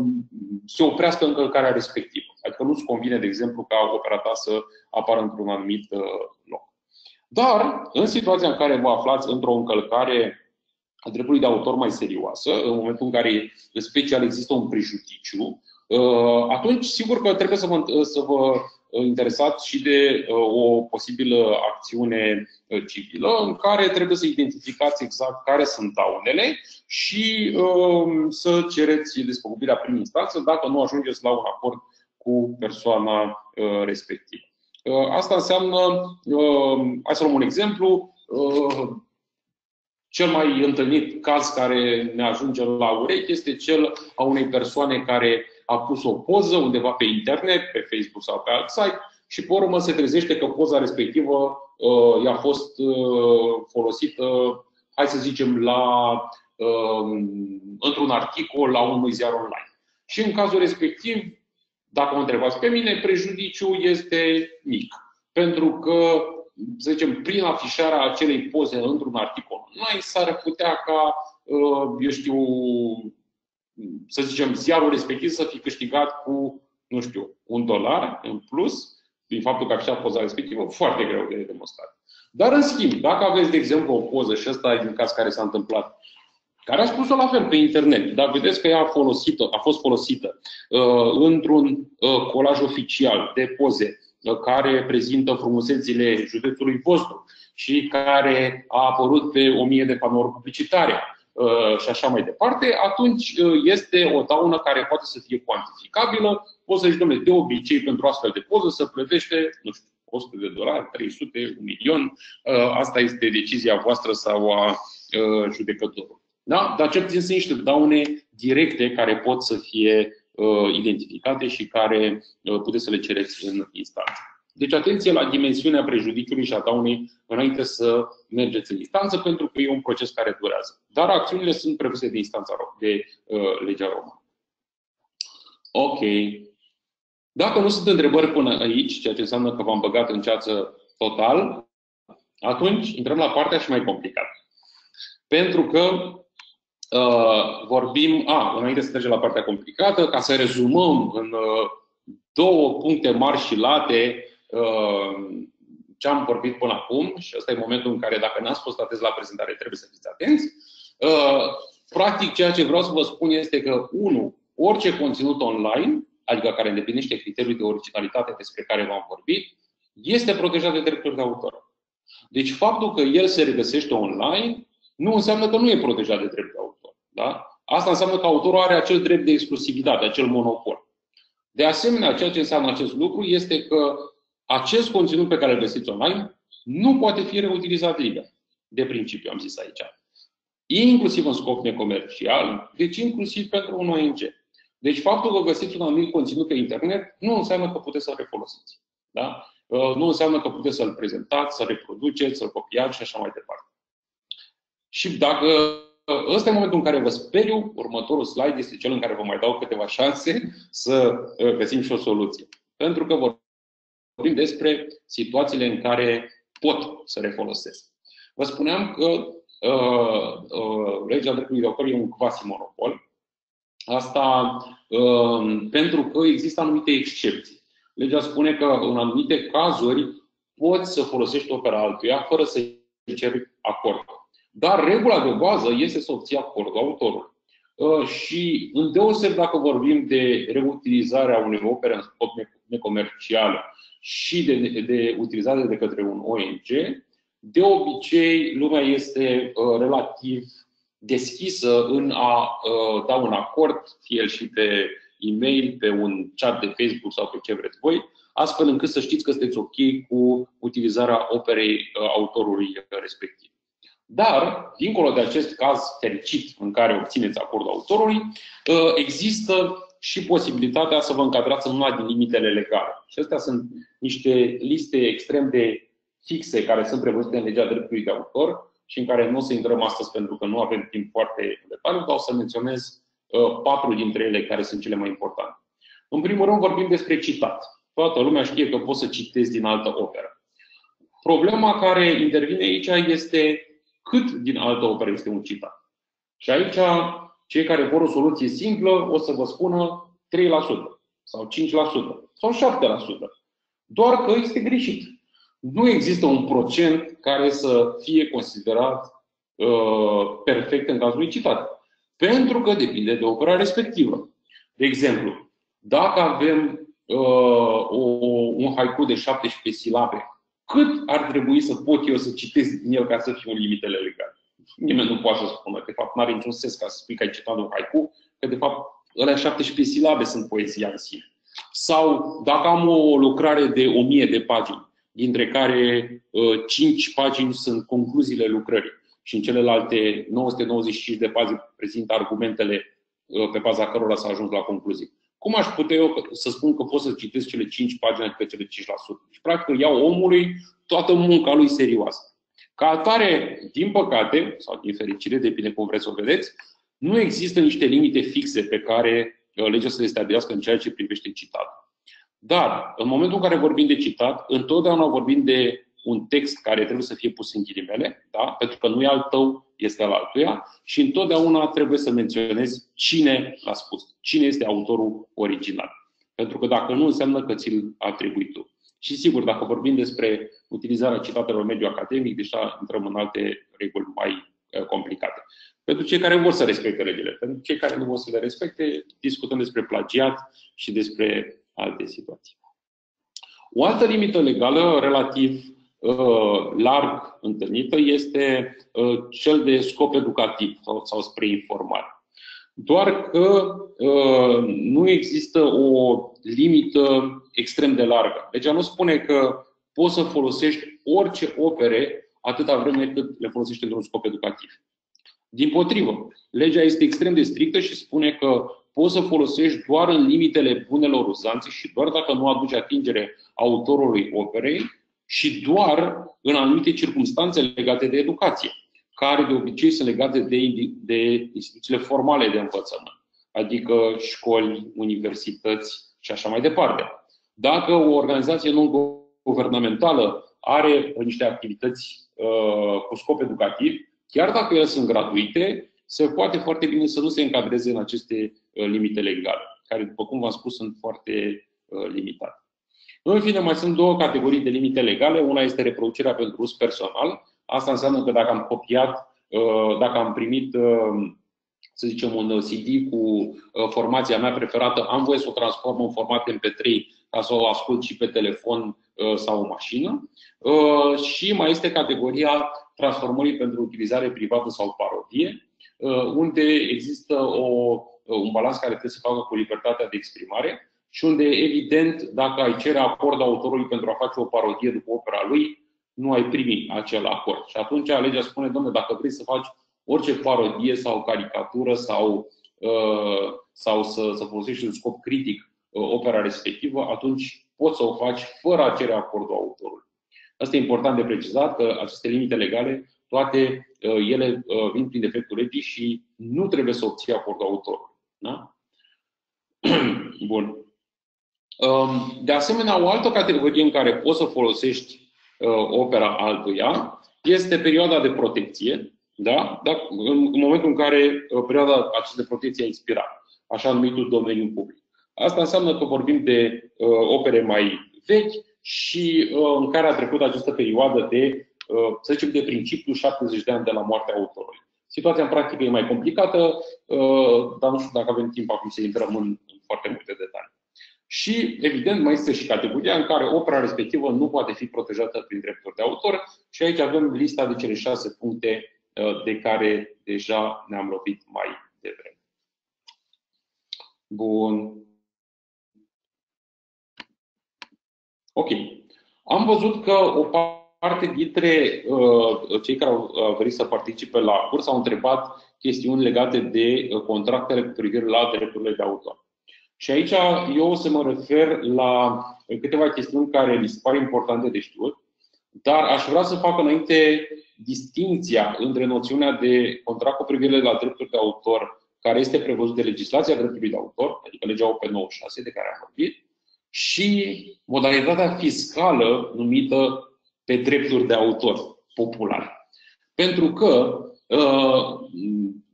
se oprească încălcarea respectivă. Adică nu-ți convine, de exemplu, ca opera ta să apară într-un anumit uh, loc. Dar, în situația în care vă aflați într-o încălcare a dreptului de autor mai serioasă, în momentul în care, în special, există un prejudiciu, uh, atunci, sigur că trebuie să vă, să vă Uh, interesați și de uh, o posibilă acțiune uh, civilă în care trebuie să identificați exact care sunt daunele și um, să cereți despăgubirea prin instanță dacă nu ajungeți la un acord cu persoana respectivă. Asta înseamnă, hai să luăm un exemplu, cel mai întâlnit caz care ne ajunge la urechi este cel a unei persoane care a pus o poză undeva pe internet, pe Facebook sau pe alt site și pe urmă se trezește că poza respectivă uh, i-a fost uh, folosită, hai să zicem, la, uh, într-un articol la unui ziar online. Și în cazul respectiv, dacă mă întrebați pe mine, prejudiciul este mic. Pentru că, să zicem, prin afișarea acelei poze într-un articol online, s-ar putea ca, uh, eu știu, să zicem, ziarul respectiv să fi câștigat cu, nu știu, un dolar în plus, din faptul că a fișat poza respectivă, foarte greu de demonstrat. Dar, în schimb, dacă aveți, de exemplu, o poză, și ăsta e din caz care s-a întâmplat, care a spus-o la fel pe internet, dar vedeți că ea a, folosită, a fost folosită uh, într-un uh, colaj oficial de poze uh, care prezintă frumusețile județului vostru și care a apărut pe o mie de panouri publicitare Uh, și așa mai departe, atunci uh, este o daună care poate să fie cuantificabilă. Poți să zici, domnule, de obicei pentru astfel de poză să plătește, nu știu, 100 de dolari, 300, 1 milion. Uh, asta este decizia voastră sau a judecătorului. Da? Dar cel puțin sunt niște daune directe care pot să fie identificate și care puteți să le cereți în instanță. Deci atenție la dimensiunea prejudiciului și a daunei înainte să mergeți în instanță, pentru că e un proces care durează. Dar acțiunile sunt prevăzute de instanța de uh, legea română. Ok. Dacă nu sunt întrebări până aici, ceea ce înseamnă că v-am băgat în ceață total, atunci intrăm la partea și mai complicată. Pentru că uh, vorbim, a, înainte să trecem la partea complicată, ca să rezumăm în uh, două puncte mari și late Uh, ce am vorbit până acum și ăsta e momentul în care dacă n-ați fost atenți la prezentare trebuie să fiți atenți. Uh, practic ceea ce vreau să vă spun este că, unu, orice conținut online, adică care îndeplinește criteriul de originalitate despre care v-am vorbit, este protejat de drepturi de autor. Deci faptul că el se regăsește online nu înseamnă că nu e protejat de drept de autor. Da? Asta înseamnă că autorul are acel drept de exclusivitate, acel monopol. De asemenea, ceea ce înseamnă acest lucru este că acest conținut pe care îl găsiți online nu poate fi reutilizat liber. De principiu, am zis aici. Inclusiv în scop necomercial, deci inclusiv pentru un ONG. Deci faptul că găsiți un anumit conținut pe internet nu înseamnă că puteți să-l refolosiți. Da? Uh, nu înseamnă că puteți să-l prezentați, să-l reproduceți, să-l copiați și așa mai departe. Și dacă uh, ăsta e momentul în care vă speriu, următorul slide este cel în care vă mai dau câteva șanse să uh, găsim și o soluție. Pentru că vor vorbim despre situațiile în care pot să refolosesc. Vă spuneam că uh, uh, legea dreptului de autor e un quasi-monopol. Asta uh, pentru că există anumite excepții. Legea spune că în anumite cazuri poți să folosești opera altuia fără să ceri acord. Dar regula de bază este să obții acordul autorului. Uh, și îndeoseb dacă vorbim de reutilizarea unei opere în scop necomercial și de, de utilizare de către un ONG, de obicei lumea este uh, relativ deschisă în a uh, da un acord, fie el și pe e-mail, pe un chat de Facebook sau pe ce vreți voi, astfel încât să știți că sunteți ok cu utilizarea operei uh, autorului respectiv. Dar, dincolo de acest caz fericit în care obțineți acordul autorului, uh, există și posibilitatea să vă încadrați în una din limitele legale. Și astea sunt niște liste extrem de fixe care sunt prevăzute în legea dreptului de autor și în care nu o să intrăm astăzi pentru că nu avem timp foarte detaliu, dar o să menționez uh, patru dintre ele care sunt cele mai importante. În primul rând vorbim despre citat. Toată lumea știe că poți să citezi din altă operă. Problema care intervine aici este cât din altă operă este un citat. Și aici cei care vor o soluție simplă o să vă spună 3% sau 5% sau 7%. Doar că este greșit. Nu există un procent care să fie considerat uh, perfect în cazul citat. Pentru că depinde de opera respectivă. De exemplu, dacă avem uh, o, un haiku de 17 silabe, cât ar trebui să pot eu să citesc din el ca să fiu în limitele legale? Nimeni nu poate să spună. De fapt, nu are niciun sens ca să spui că ai citat un haiku, că de fapt ălea 17 silabe sunt poezia în sine. Sau dacă am o lucrare de 1000 de pagini, dintre care 5 uh, pagini sunt concluziile lucrării și în celelalte 995 de pagini prezintă argumentele uh, pe baza cărora s-a ajuns la concluzii. Cum aș putea eu să spun că pot să citesc cele 5 pagini pe cele 5%? Și practic iau omului toată munca lui serioasă. Ca atare, din păcate, sau din fericire, depinde cum vreți să o vedeți, nu există niște limite fixe pe care uh, legea să le stabilească în ceea ce privește citatul. Dar, în momentul în care vorbim de citat, întotdeauna vorbim de un text care trebuie să fie pus în ghilimele, da? pentru că nu e al tău, este al altuia, și întotdeauna trebuie să menționezi cine l-a spus, cine este autorul original. Pentru că dacă nu, înseamnă că ți-l atribui tu. Și sigur, dacă vorbim despre utilizarea citatelor mediu academic, deja intrăm în alte reguli mai eh, complicate. Pentru cei care vor să respecte legile, pentru cei care nu vor să le respecte, discutăm despre plagiat și despre alte situații. O altă limită legală relativ uh, larg întâlnită este uh, cel de scop educativ sau, sau spre informare. Doar că uh, nu există o limită extrem de largă. Deci nu spune că poți să folosești orice opere atâta vreme cât le folosești într-un scop educativ. Din potrivă, legea este extrem de strictă și spune că poți să folosești doar în limitele bunelor uzanțe și doar dacă nu aduce atingere autorului operei și doar în anumite circunstanțe legate de educație, care de obicei sunt legate de, de instituțiile formale de învățământ, adică școli, universități și așa mai departe. Dacă o organizație non-guvernamentală are niște activități uh, cu scop educativ, chiar dacă ele sunt gratuite, se poate foarte bine să nu se încadreze în aceste uh, limite legale, care, după cum v-am spus, sunt foarte uh, limitate. În fine, mai sunt două categorii de limite legale. Una este reproducerea pentru uz personal. Asta înseamnă că dacă am copiat, uh, dacă am primit, să zicem, un CD cu formația mea preferată, am voie să o transform în format MP3 ca să o ascult și pe telefon sau o mașină. Și mai este categoria transformării pentru utilizare privată sau parodie. Uh, unde există o, uh, un balans care trebuie să facă cu libertatea de exprimare și unde, evident, dacă ai cere acord autorului pentru a face o parodie după opera lui, nu ai primi acel acord. Și atunci legea spune, domnule, dacă vrei să faci orice parodie sau caricatură sau, uh, sau să, să folosești în scop critic opera respectivă, atunci poți să o faci fără a cere acordul autorului. Asta e important de precizat că aceste limite legale toate uh, ele uh, vin prin defectul legii și nu trebuie să obții acordul autorului. Da? *clears throat* Bun. Um, de asemenea, o altă categorie în care poți să folosești uh, opera altuia este perioada de protecție, da? Da? în momentul în care perioada aceasta de protecție a expirat, așa numitul domeniu public. Asta înseamnă că vorbim de opere mai vechi și în care a trecut această perioadă de Uh, să zicem, de principiu 70 de ani de la moartea autorului. Situația în practică e mai complicată, uh, dar nu știu dacă avem timp acum să intrăm în foarte multe detalii. Și, evident, mai este și categoria în care opera respectivă nu poate fi protejată prin drepturi de autor și aici avem lista de cele șase puncte de care deja ne-am lovit mai devreme. Bun. Ok. Am văzut că o parte dintre uh, cei care au venit să participe la curs au întrebat chestiuni legate de uh, contractele cu privire la drepturile de autor. Și aici eu o să mă refer la câteva chestiuni care mi se pare importante de știut, dar aș vrea să fac înainte distinția între noțiunea de contract cu privire la drepturi de autor, care este prevăzut de legislația dreptului de autor, adică legea OP96 de care am vorbit, și modalitatea fiscală numită pe drepturi de autor popular. Pentru că uh,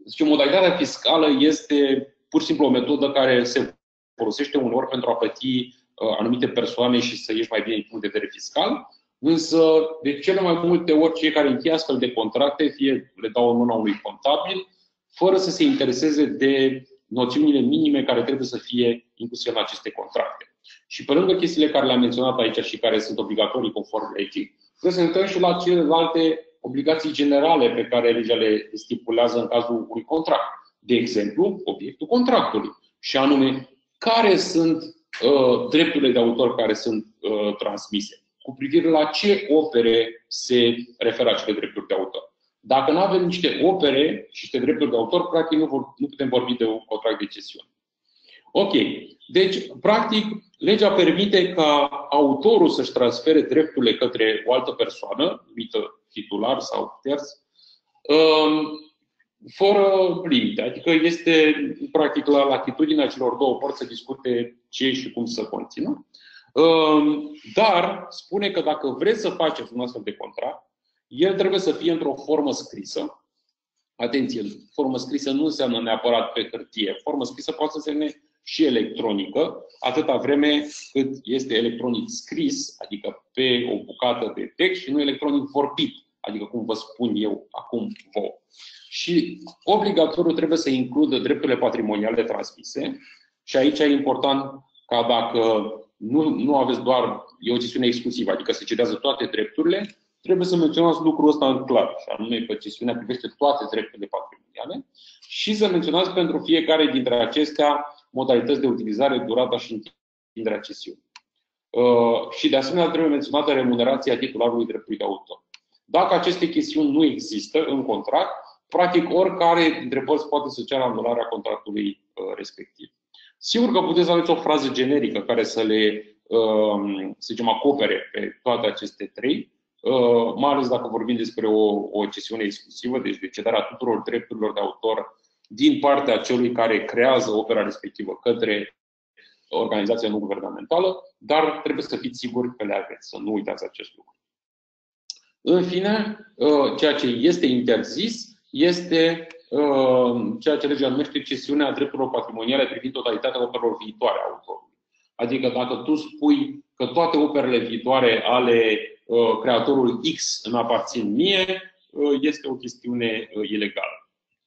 zice, modalitatea fiscală este pur și simplu o metodă care se folosește uneori pentru a plăti uh, anumite persoane și să ieși mai bine din punct de vedere fiscal, însă de cele mai multe ori cei care încheie astfel de contracte, fie le dau în mâna unui contabil, fără să se intereseze de noțiunile minime care trebuie să fie incluse în aceste contracte. Și pe lângă chestiile care le-am menționat aici și care sunt obligatorii conform legii, trebuie să ne uităm și la celelalte obligații generale pe care legea le stipulează în cazul unui contract. De exemplu, obiectul contractului. Și anume, care sunt uh, drepturile de autor care sunt uh, transmise? Cu privire la ce opere se referă acele drepturi de autor? Dacă nu avem niște opere și niște drepturi de autor, practic nu, vor, nu putem vorbi de un contract de cesiune. Ok. Deci, practic, legea permite ca autorul să-și transfere drepturile către o altă persoană, numită titular sau terț, um, fără limite. Adică este, practic, la latitudinea celor două părți să discute ce și cum să conțină. Um, dar spune că dacă vreți să faceți un astfel de contract, el trebuie să fie într-o formă scrisă. Atenție, formă scrisă nu înseamnă neapărat pe hârtie. Formă scrisă poate să însemne și electronică, atâta vreme cât este electronic scris, adică pe o bucată de text și nu electronic vorbit, adică cum vă spun eu acum vouă. Și obligatoriu trebuie să includă drepturile patrimoniale transmise și aici e important ca dacă nu, nu aveți doar, e o gestiune exclusivă, adică se cedează toate drepturile, trebuie să menționați lucrul ăsta în clar, și anume că gestiunea privește toate drepturile patrimoniale și să menționați pentru fiecare dintre acestea modalități de utilizare, durata și întinderea cesiunii. Uh, și de asemenea trebuie menționată remunerația titularului dreptului de autor. Dacă aceste chestiuni nu există în contract, practic oricare dintre părți poate să ceară anularea contractului uh, respectiv. Sigur că puteți să aveți o frază generică care să le, uh, să zicem, acopere pe toate aceste trei, mai ales dacă vorbim despre o, o cesiune exclusivă, deci de cedarea tuturor drepturilor de autor din partea celui care creează opera respectivă către organizația nu guvernamentală, dar trebuie să fiți siguri că le aveți, să nu uitați acest lucru. În fine, uh, ceea ce este interzis este uh, ceea ce legea numește cesiunea drepturilor patrimoniale privind totalitatea operelor viitoare a autorului. Adică dacă tu spui că toate operele viitoare ale uh, creatorului X îmi aparțin mie, este o chestiune ilegală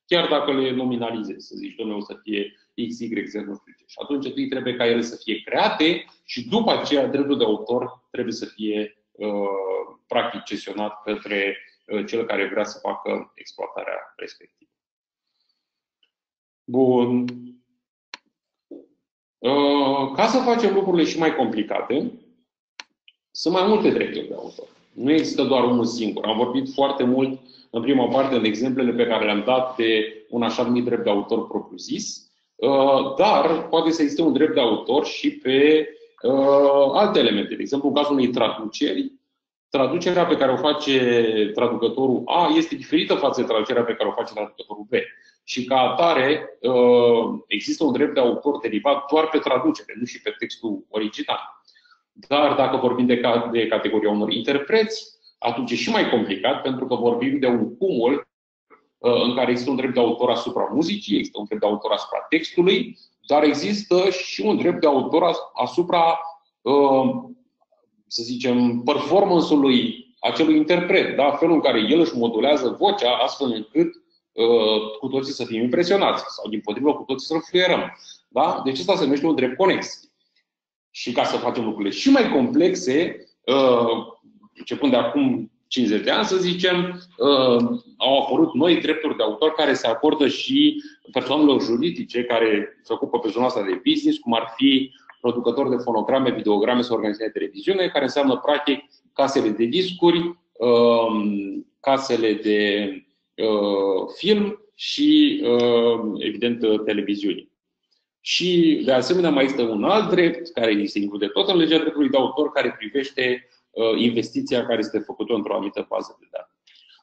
chiar dacă le nominalizezi, să zici, domnule, o să fie X, Y, Z, nu știu ce. Și atunci întâi trebuie ca ele să fie create și după aceea dreptul de autor trebuie să fie uh, practic cesionat către uh, cel care vrea să facă exploatarea respectivă. Bun. Uh, ca să facem lucrurile și mai complicate, sunt mai multe drepturi de autor. Nu există doar unul singur. Am vorbit foarte mult în prima parte în exemplele pe care le-am dat de un așa numit drept de autor propriu-zis, uh, dar poate să existe un drept de autor și pe uh, alte elemente. De exemplu, în cazul unei traduceri, traducerea pe care o face traducătorul A este diferită față de traducerea pe care o face traducătorul B. Și ca atare uh, există un drept de autor derivat doar pe traducere, nu și pe textul original. Dar dacă vorbim de, de categoria unor interpreți, atunci e și mai complicat pentru că vorbim de un cumul uh, în care există un drept de autor asupra muzicii, există un drept de autor asupra textului, dar există și un drept de autor asupra, uh, să zicem, performance-ului acelui interpret, da? felul în care el își modulează vocea astfel încât uh, cu toții să fim impresionați sau din potrivă cu toții să-l fluierăm. Da? Deci asta se numește un drept conex. Și ca să facem lucrurile și mai complexe, începând de acum 50 de ani, să zicem, uh, au apărut noi drepturi de autor care se acordă și persoanelor juridice care se ocupă pe zona asta de business, cum ar fi producători de fonograme, videograme sau organizații de televiziune, care înseamnă practic casele de discuri, um, casele de uh, film și, uh, evident, televiziuni. Și, de asemenea, mai este un alt drept care se include tot în legea dreptului de autor, care privește uh, investiția care este făcută într-o anumită bază de date.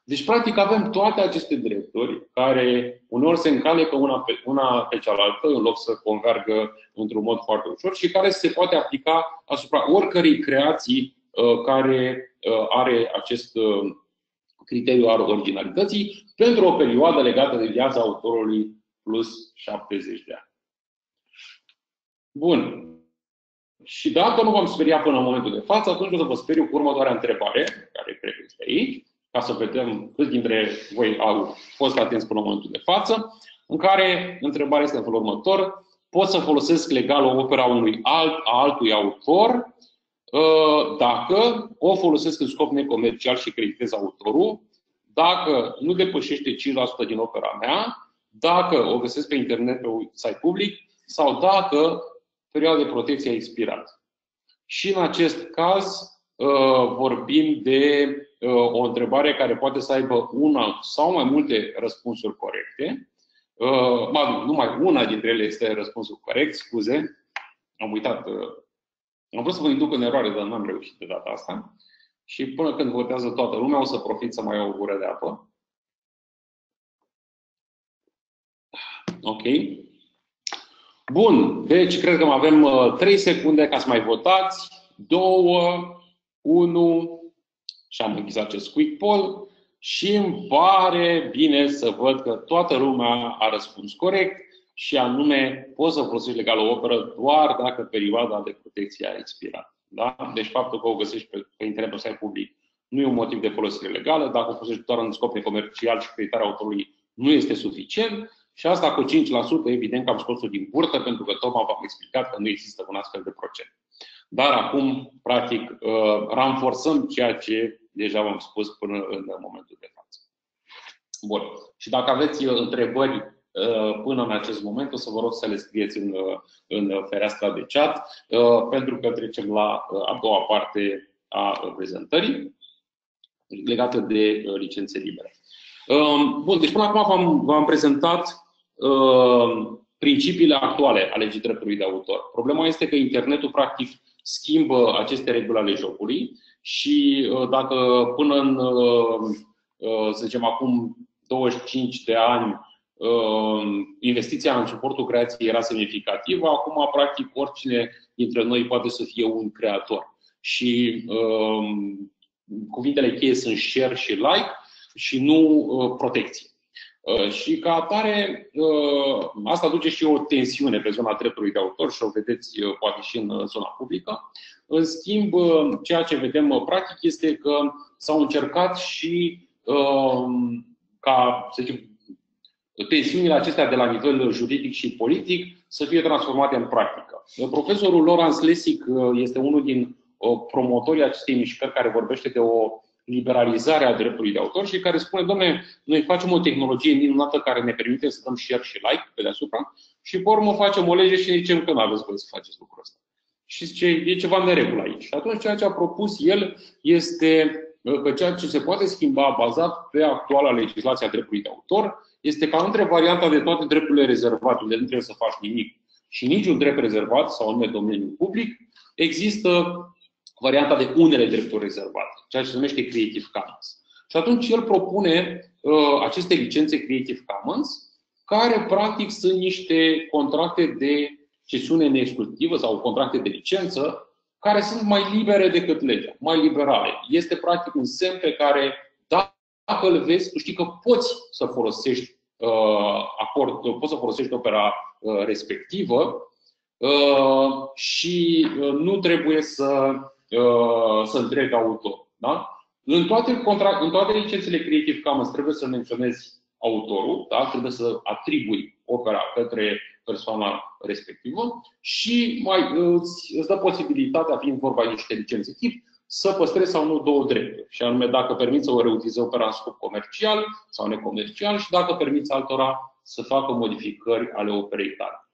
Deci, practic, avem toate aceste drepturi care uneori se încalecă una pe, una pe cealaltă, în loc să convergă într-un mod foarte ușor și care se poate aplica asupra oricărei creații uh, care uh, are acest uh, criteriu al originalității pentru o perioadă legată de viața autorului plus 70 de ani. Bun. Și dacă nu v-am speriat până în momentul de față, atunci o să vă speriu cu următoarea întrebare, care cred că este aici ca să vedem câți dintre voi au fost atenți până în momentul de față, în care întrebarea este în felul următor. Pot să folosesc legal o opera unui alt, a altui autor uh, dacă o folosesc în scop necomercial și creditez autorul, dacă nu depășește 5% din opera mea, dacă o găsesc pe internet pe un site public sau dacă perioada de protecție a expirat. Și în acest caz uh, vorbim de Uh, o întrebare care poate să aibă una sau mai multe răspunsuri corecte. Uh, numai una dintre ele este răspunsul corect, scuze. Am uitat. Uh, am vrut să vă induc în eroare, dar nu am reușit de data asta. Și până când votează toată lumea, o să profit să mai iau o gură de apă. Ok. Bun, deci cred că mai avem uh, 3 secunde ca să mai votați. 2, 1, și am închis acest quick poll și îmi pare bine să văd că toată lumea a răspuns corect și anume poți să folosești legal o operă doar dacă perioada de protecție a expirat. Da? Deci faptul că o găsești pe, pe internet pe site public nu e un motiv de folosire legală, dacă o folosești doar în scop comercial și creditarea autorului nu este suficient și asta cu 5% evident că am scos-o din burtă pentru că tocmai v-am explicat că nu există un astfel de procent. Dar acum, practic, uh, ranforsăm ceea ce deja v-am spus până în momentul de față. Bun. Și dacă aveți uh, întrebări uh, până în acest moment, o să vă rog să le scrieți în, uh, în fereastra de chat, pentru că trecem la a doua parte a prezentării legată de licențe libere. Um, bun, deci până acum v-am, v-am prezentat principiile actuale ale legii dreptului de autor. Problema este că internetul practic schimbă aceste reguli ale jocului și uh, dacă până în, uh, uh, să zicem, acum 25 de ani investiția în suportul creației era semnificativă, acum practic oricine dintre noi poate să fie un creator. Și cuvintele cheie sunt share și like și nu protecție. Și ca atare, asta duce și o tensiune pe zona dreptului de autor și o vedeți poate și în zona publică. În schimb, ceea ce vedem practic este că s-au încercat și um, ca, să zicem, tensiunile acestea de la nivel juridic și politic să fie transformate în practică. Profesorul Laurence Lessig uh, este unul din uh, promotorii acestei mișcări care vorbește de o liberalizare a dreptului de autor și care spune, domnule, noi facem o tehnologie minunată care ne permite să dăm share și like pe deasupra și pe urmă facem o lege și ne zicem că nu aveți voie să faceți lucrul ăsta și zice, e ceva în regulă aici. Și atunci ceea ce a propus el este uh, că ceea ce se poate schimba bazat pe actuala legislație a dreptului de autor este ca între varianta de toate drepturile rezervate, unde nu trebuie să faci nimic, și niciun drept rezervat sau în domeniul public, există varianta de unele drepturi rezervate, ceea ce se numește Creative Commons. Și atunci el propune uh, aceste licențe Creative Commons, care practic sunt niște contracte de cesiune neexclusivă sau contracte de licență, care sunt mai libere decât legea, mai liberale. Este practic un semn pe care, dacă îl vezi, tu știi că poți să folosești uh, acord, poți să folosești opera uh, respectivă uh, și uh, nu trebuie să, uh, să întrebi autor. Da? În toate, contract, în toate licențele Creative Commons trebuie să menționezi autorul, da? trebuie să atribui opera către persoana respectivă și mai îți, îți dă posibilitatea, fiind vorba de niște licențe tip, să păstrezi sau nu două drepturi, și anume dacă permiți să o reutilizezi opera în scop comercial sau necomercial și dacă permiți altora să facă modificări ale operei tale.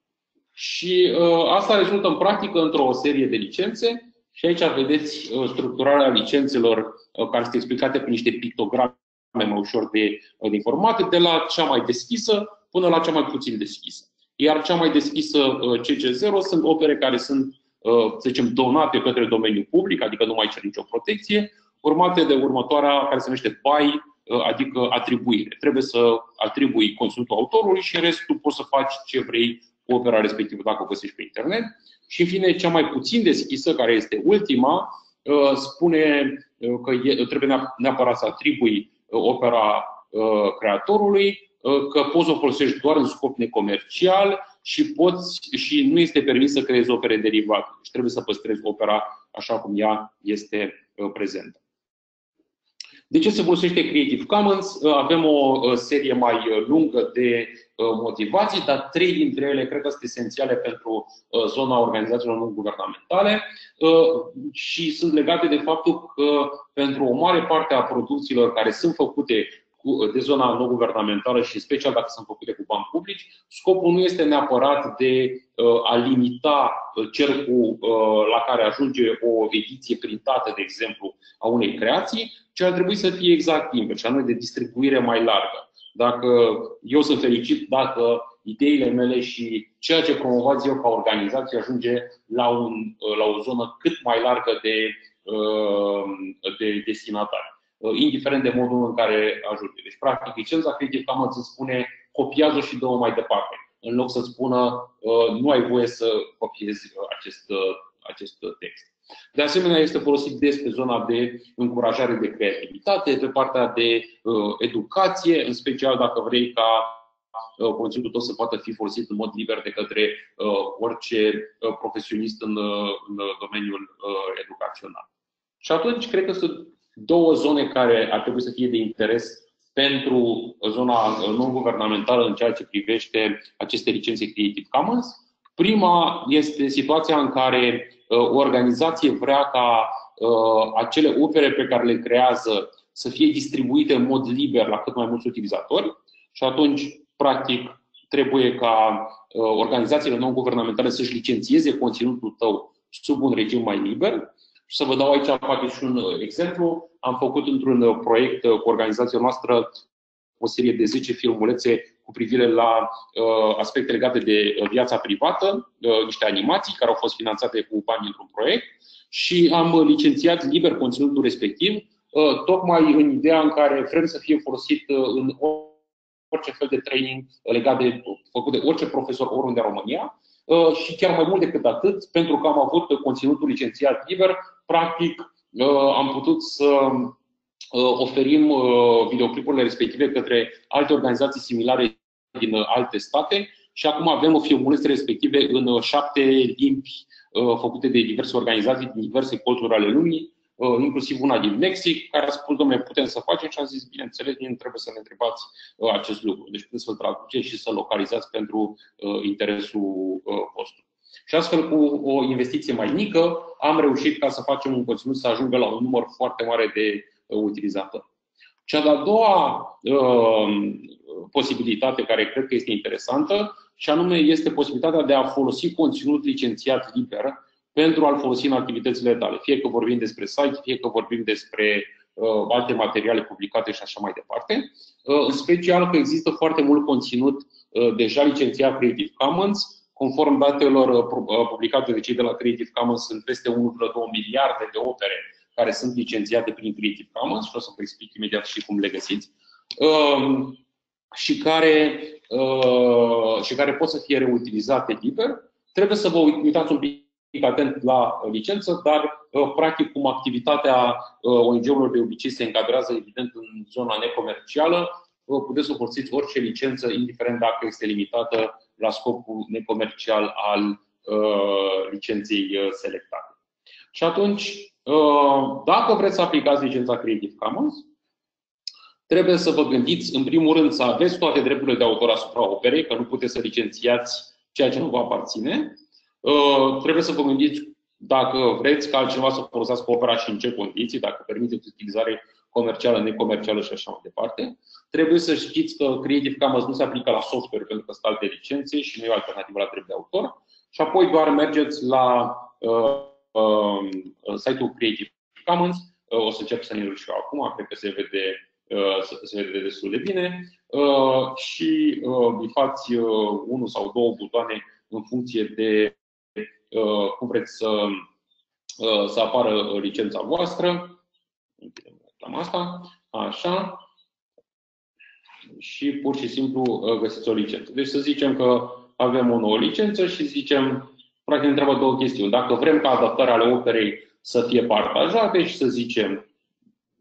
Și uh, asta rezultă în practică într-o serie de licențe și aici vedeți uh, structurarea licențelor uh, care sunt explicate prin niște pictograme mai ușor de, uh, de informate, de la cea mai deschisă până la cea mai puțin deschisă. Iar cea mai deschisă uh, CC0 sunt opere care sunt, uh, să zicem, donate către domeniul public, adică nu mai cer nicio protecție, urmate de următoarea care se numește BAI, adică atribuire. Trebuie să atribui conținutul autorului și în rest tu poți să faci ce vrei cu opera respectivă dacă o găsești pe internet. Și în fine, cea mai puțin deschisă, care este ultima, spune că trebuie neapărat să atribui opera creatorului, Uh, că poți să o folosești doar în scop necomercial și, poți, și nu este permis să creezi opere derivate. Deci trebuie să păstrezi opera așa cum ea este uh, prezentă. De ce se folosește Creative Commons? Uh, avem o serie mai lungă de motivații, dar trei dintre ele cred că sunt esențiale pentru zona organizațiilor non-guvernamentale și sunt legate de faptul că pentru o mare parte a producțiilor care sunt făcute de zona non-guvernamentală și special dacă sunt făcute cu bani publici, scopul nu este neapărat de uh, a limita uh, cercul uh, la care ajunge o ediție printată, de exemplu, a unei creații, ci ar trebui să fie exact invers, și anume de distribuire mai largă. Dacă eu sunt fericit dacă ideile mele și ceea ce promovați eu ca organizație ajunge la, un, la o zonă cât mai largă de, de destinatari. Uh, indiferent de modul în care ajunge. Deci, practic, licența Creative Commons îți spune copiază și dă mai departe, în loc să spună uh, nu ai voie să copiezi uh, acest, acest text. De asemenea, este folosit des pe zona de încurajare de creativitate, pe partea de educație, în special dacă vrei ca conținutul tău să poată fi folosit în mod liber de către orice profesionist în, în domeniul educațional. Și atunci, cred că sunt două zone care ar trebui să fie de interes pentru zona non-guvernamentală în ceea ce privește aceste licențe Creative Commons. Prima este situația în care uh, o organizație vrea ca uh, acele opere pe care le creează să fie distribuite în mod liber la cât mai mulți utilizatori și atunci, practic, trebuie ca uh, organizațiile non-guvernamentale să-și licențieze conținutul tău sub un regim mai liber și să vă dau aici poate și un uh, exemplu. Am făcut într-un uh, proiect uh, cu organizația noastră o serie de 10 filmulețe cu privire la uh, aspecte legate de viața privată, uh, niște animații care au fost finanțate cu bani într-un proiect și am licențiat liber conținutul respectiv, uh, tocmai în ideea în care vrem să fie folosit uh, în orice fel de training legat de făcut de orice profesor oriunde în România Uh, și chiar mai mult decât atât, pentru că am avut conținutul licențiat liber, practic uh, am putut să uh, oferim videoclipurile respective către alte organizații similare din alte state și acum avem filmulețe respective în șapte limbi făcute de diverse organizații din diverse culturi ale lumii, inclusiv una din Mexic, care a spus, domnule, putem să facem și am zis, bineînțeles, nu trebuie să ne întrebați acest lucru. Deci puteți să-l traduceți și să localizați pentru interesul vostru. Și astfel, cu o investiție mai mică, am reușit ca să facem un conținut să ajungă la un număr foarte mare de utilizatori. Cea de-a doua uh, posibilitate care cred că este interesantă și anume este posibilitatea de a folosi conținut licențiat liber pentru a-l folosi în activitățile tale. Fie că vorbim despre site, fie că vorbim despre uh, alte materiale publicate și așa mai departe. Uh, în special că există foarte mult conținut uh, deja licențiat Creative Commons. Conform datelor uh, uh, publicate de cei de la Creative Commons, sunt peste 1,2 miliarde de opere care sunt licențiate prin Creative Commons și o să vă explic imediat și cum le găsiți. Uh, și care, uh, și care pot să fie reutilizate liber. Trebuie să vă uitați un pic atent la licență, dar uh, practic cum activitatea uh, ONG-urilor de obicei se încadrează evident în zona necomercială, uh, puteți să folosiți orice licență, indiferent dacă este limitată la scopul necomercial al licenței selectate. Și atunci, dacă vreți să aplicați licența Creative Commons, trebuie să vă gândiți, în primul rând, să aveți toate drepturile de autor asupra operei, că nu puteți să licențiați ceea ce nu vă aparține. Uh, trebuie să vă gândiți dacă vreți ca altcineva să folosească opera și în ce condiții, dacă permiteți utilizare comercială, necomercială și așa mai departe. Trebuie să știți că Creative Commons nu se aplică la software pentru că sunt alte licențe și nu e o alternativă la drept de autor. Și apoi doar mergeți la uh, uh, site-ul Creative Commons. Uh, o să încep să ne și eu acum, cred că se vede, uh, se vede destul de bine. Uh, și uh, bifați uh, unul sau două butoane în funcție de uh, cum vreți să, uh, să apară licența voastră. Cam asta, așa, și pur și simplu uh, găsiți o licență. Deci să zicem că avem o nouă licență și zicem, practic ne întreabă două chestiuni. Dacă vrem ca adaptările ale operei să fie partajate și să zicem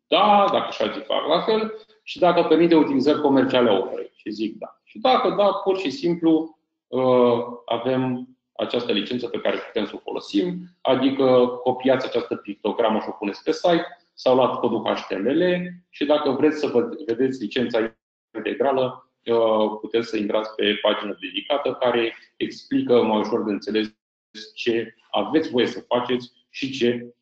da, dacă și alții fac la fel, și dacă permite utilizări comerciale a operei. Și zic da. Și dacă da, pur și simplu uh, avem această licență pe care putem să o folosim, adică copiați această pictogramă și o puneți pe site sau luați codul HTML și dacă vreți să vă vedeți licența integrală, uh, puteți să intrați pe pagina dedicată care explică mai ușor de înțeles ce aveți voie să faceți și ce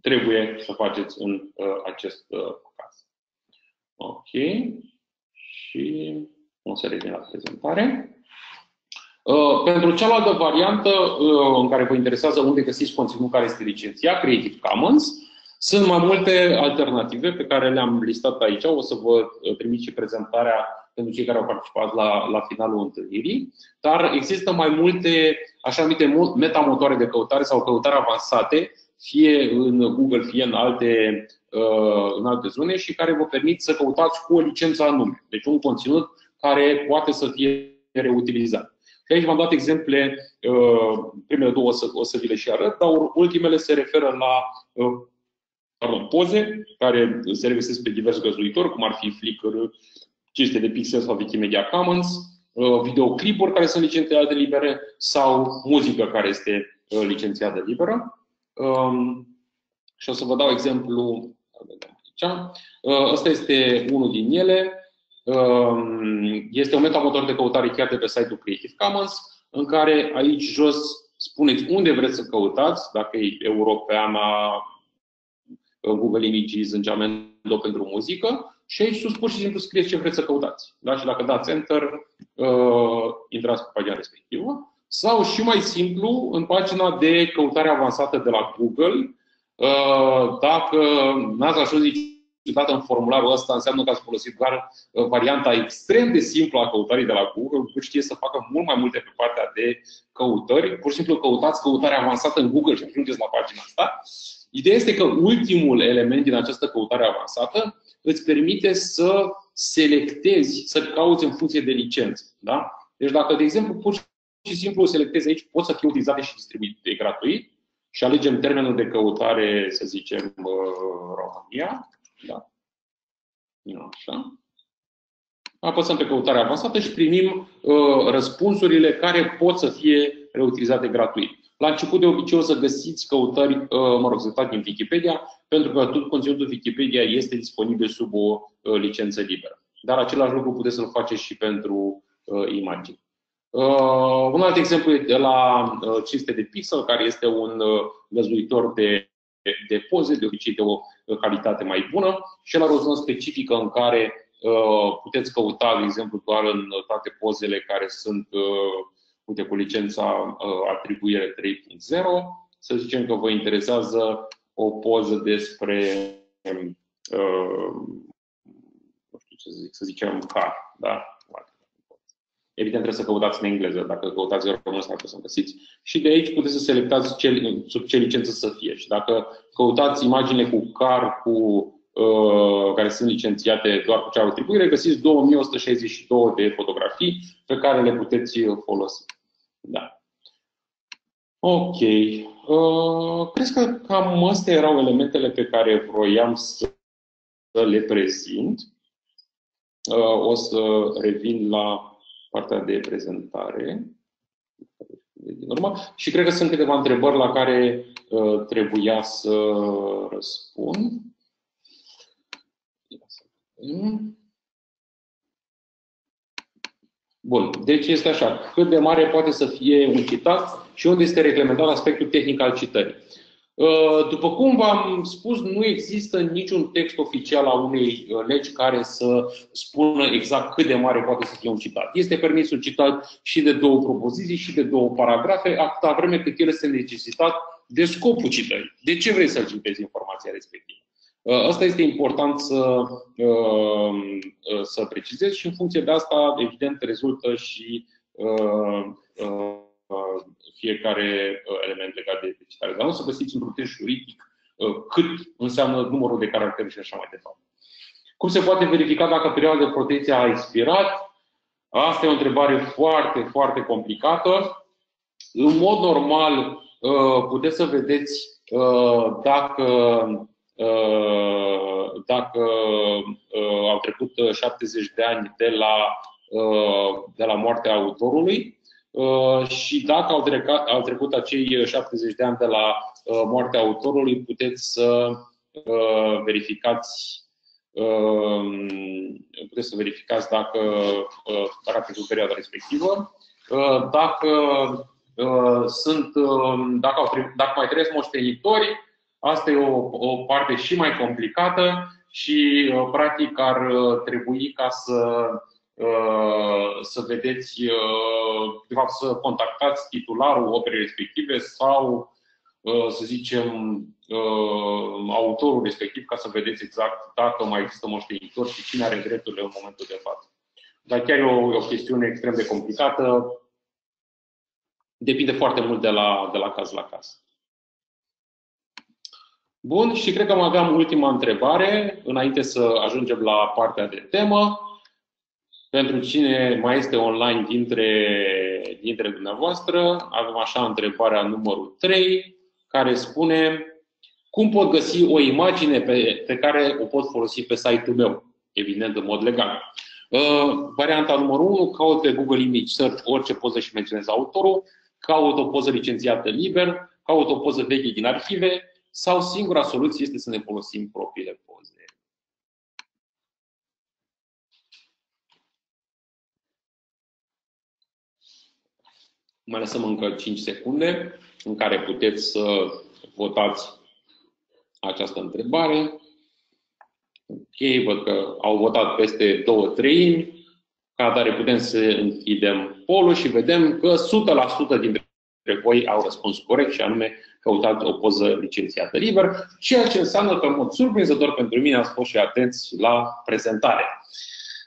trebuie să faceți în uh, acest uh, caz. Ok. Și o să revin la prezentare. Uh, pentru cealaltă variantă uh, în care vă interesează unde găsiți conținut care este licențiat, Creative Commons, sunt mai multe alternative pe care le-am listat aici. O să vă uh, trimit și prezentarea pentru cei care au participat la, la finalul întâlnirii. Dar există mai multe, așa numite metamotoare de căutare sau căutare avansate, fie în Google, fie în alte, în alte zone și care vă permit să căutați cu o licență anume. Deci un conținut care poate să fie reutilizat. Și aici v-am dat exemple, uh, primele două o să, o să vi le și arăt, dar ultimele se referă la uh, pardon, poze care se regăsesc pe diversi găzduitori, cum ar fi Flickr, 500 de pixel sau Wikimedia Commons, uh, videoclipuri care sunt licențiate libere sau muzică care este licențiată liberă. Um, și o să vă dau exemplu aici. Ăsta este unul din ele. Um, este un metamotor de căutare chiar de pe site-ul Creative Commons, în care aici jos spuneți unde vreți să căutați, dacă e europeana, Google Images, în Jamendo pentru muzică, și aici sus pur și simplu scrieți ce vreți să căutați. Da? Și dacă dați Enter, uh, intrați pe pagina respectivă. Sau și mai simplu, în pagina de căutare avansată de la Google, uh, dacă n-ați ajuns nici dată în formularul ăsta înseamnă că ați folosit doar uh, varianta extrem de simplă a căutării de la Google. Google știe să facă mult mai multe pe partea de căutări. Pur și simplu căutați căutare avansată în Google și ajungeți la pagina asta. Ideea este că ultimul element din această căutare avansată îți permite să selectezi, să cauți în funcție de licență. Da? Deci dacă, de exemplu, pur și simplu selectezi aici, pot să fie utilizate și distribuite gratuit și alegem termenul de căutare, să zicem, uh, România da? Așa. Apăsăm pe căutare avansată și primim uh, răspunsurile care pot să fie reutilizate gratuit. La început, de obicei, o să găsiți căutări, uh, mă rog, să din Wikipedia, pentru că tot conținutul Wikipedia este disponibil sub o uh, licență liberă. Dar același lucru puteți să-l faceți și pentru uh, imagini. Uh, un alt exemplu e de la uh, 500 de pixel, care este un uh, găzduitor de de poze, de obicei de o calitate mai bună și el are o zonă specifică în care uh, puteți căuta, de exemplu, doar în toate pozele care sunt uh, uite, cu licența uh, atribuire 3.0. Să zicem că vă interesează o poză despre, nu știu ce să zic, să zicem car, da? Evident, trebuie să căutați în engleză. Dacă căutați în română, s-ar să găsiți. Și de aici puteți să selectați ce, sub ce licență să fie. Și dacă căutați imagine cu car, cu, uh, care sunt licențiate doar cu cea atribuire, găsiți 2162 de fotografii pe care le puteți folosi. Da. Ok. Uh, cred că cam astea erau elementele pe care vroiam să le prezint. Uh, o să revin la partea de prezentare. Din urmă. Și cred că sunt câteva întrebări la care uh, trebuia să răspund. Bun, deci este așa. Cât de mare poate să fie un citat și unde este reglementat aspectul tehnic al citării. Uh, după cum v-am spus, nu există niciun text oficial a unei uh, legi care să spună exact cât de mare poate să fie un citat. Este permis un citat și de două propoziții și de două paragrafe, atâta vreme cât el este necesitat de scopul citării. De ce vrei să citezi informația respectivă? Uh, asta este important să, să precizez și în funcție de asta, evident, rezultă și fiecare uh, element legat de citare. Dar nu o să găsiți într-un text juridic uh, cât înseamnă numărul de caractere și așa mai departe. Cum se poate verifica dacă perioada de protecție a expirat? Asta e o întrebare foarte, foarte complicată. În mod normal, uh, puteți să vedeți dacă, dacă au trecut 70 de ani de la, de la moartea autorului Uh, și dacă au trecut, au trecut acei 70 de ani de la uh, moartea autorului, puteți să uh, verificați puteți să verificați dacă, dacă a trecut perioada respectivă. Dacă sunt, dacă, au, dacă mai trăiesc moștenitori, asta e o, o parte și mai complicată și practic ar trebui ca să Uh, să vedeți, uh, de fapt să contactați titularul operei respective sau, uh, să zicem, autorul respectiv ca să vedeți exact dacă mai există moștenitor și cine are drepturile în momentul de față. Dar chiar e o, o chestiune extrem de complicată. Depinde foarte mult de la, de la caz la caz. Bun, și cred că mai aveam ultima întrebare, înainte să ajungem la partea de temă. Pentru cine mai este online dintre, dintre dumneavoastră, avem așa întrebarea numărul 3, care spune cum pot găsi o imagine pe, pe care o pot folosi pe site-ul meu, evident în mod legal. Uh, varianta numărul 1, caut pe Google Image Search orice poză și menționez autorul, caut o poză licențiată liber, caut o poză veche din arhive sau singura soluție este să ne folosim propriile poze. Mai lăsăm încă 5 secunde în care puteți să votați această întrebare. Ok, văd că au votat peste două treimi. Ca atare putem să închidem polul și vedem că 100% dintre voi au răspuns corect și anume căutați o poză licențiată liber, ceea ce înseamnă că, în mod surprinzător pentru mine, ați fost și atenți la prezentare.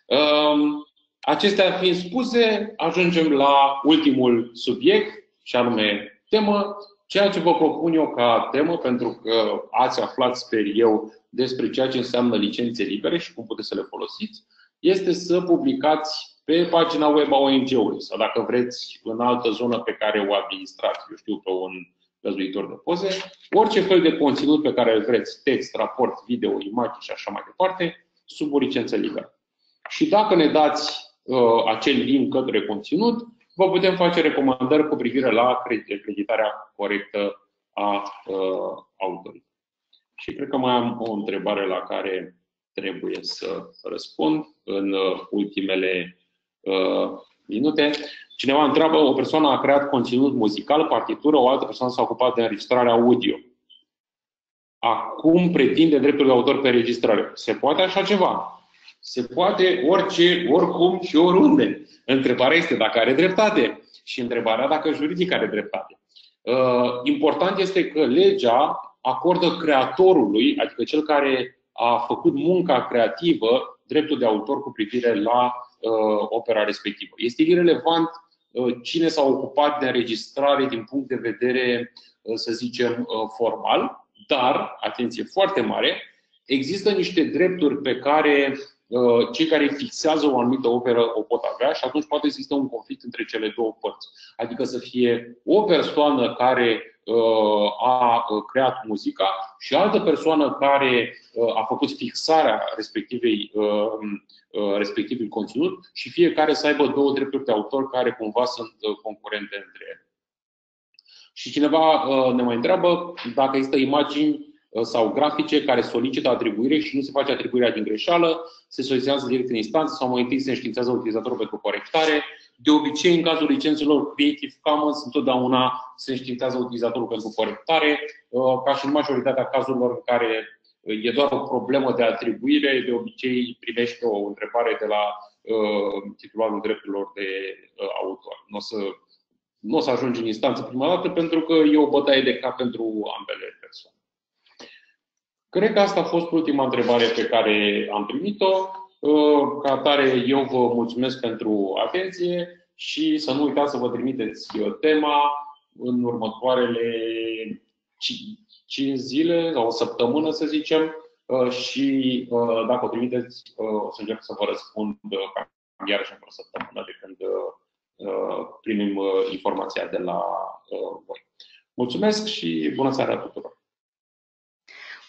Um, Acestea fiind spuse, ajungem la ultimul subiect, și anume temă, ceea ce vă propun eu ca temă, pentru că ați aflat, sper eu, despre ceea ce înseamnă licențe libere și cum puteți să le folosiți, este să publicați pe pagina web a ONG-ului sau dacă vreți în altă zonă pe care o administrați, eu știu, pe un găzduitor de poze, orice fel de conținut pe care îl vreți, text, raport, video, imagini și așa mai departe, sub o licență liberă. Și dacă ne dați Uh, acel link către conținut, vă putem face recomandări cu privire la creditarea corectă a uh, autorului. Și cred că mai am o întrebare la care trebuie să răspund în uh, ultimele minute. Cineva întreabă, o persoană a creat conținut muzical, partitură, o altă persoană s-a ocupat de înregistrarea audio. Acum pretinde dreptul de autor pe înregistrare. Se poate așa ceva? Se poate orice, oricum și oriunde. Întrebarea este dacă are dreptate și întrebarea dacă juridic are dreptate. Uh, important este că legea acordă creatorului, adică cel care a făcut munca creativă, dreptul de autor cu privire la uh, opera respectivă. Este irrelevant uh, cine s-a ocupat de înregistrare din punct de vedere, uh, să zicem, uh, formal, dar, atenție foarte mare, există niște drepturi pe care Uh, cei care fixează o anumită operă o pot avea și atunci poate există un conflict între cele două părți. Adică să fie o persoană care uh, a uh, creat muzica și altă persoană care a făcut fixarea respectivei, respectivului conținut și fiecare să aibă două drepturi de autor care cumva sunt concurente între ele. Și cineva ne mai întreabă dacă există imagini sau grafice care solicită atribuire și nu se face atribuirea din greșeală, se solicitează direct în instanță sau mai întâi se înștiințează utilizatorul pentru corectare. De obicei, în cazul licențelor Creative Commons, întotdeauna se înștiințează utilizatorul pentru corectare, ca și în majoritatea cazurilor în care e doar o problemă de atribuire, de obicei primește o întrebare de la titularul drepturilor de autor. Nu o să nu o să ajungi în instanță prima dată pentru că e o bătaie de cap pentru ambele persoane. Cred că asta a fost ultima întrebare pe care am primit-o. Uh, ca atare, eu vă mulțumesc pentru atenție și să nu uitați să vă trimiteți uh, tema în următoarele 5 zile sau o săptămână, să zicem, uh, și dacă o trimiteți, o să încerc să vă răspund cam iarăși într-o săptămână de când primim informația de la voi. Mulțumesc și bună seara tuturor!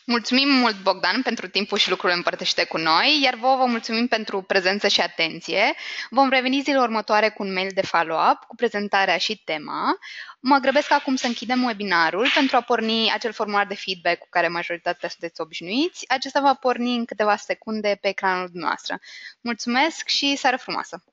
Mulțumim mult, Bogdan, pentru timpul și lucrurile împărtășite cu noi, iar vouă vă mulțumim pentru prezență și atenție. Vom reveni zilele următoare cu un mail de follow-up cu prezentarea și tema. Mă grăbesc acum să închidem webinarul pentru a porni acel formular de feedback cu care majoritatea sunteți obișnuiți. Acesta va porni în câteva secunde pe ecranul noastră. Mulțumesc și seară frumoasă!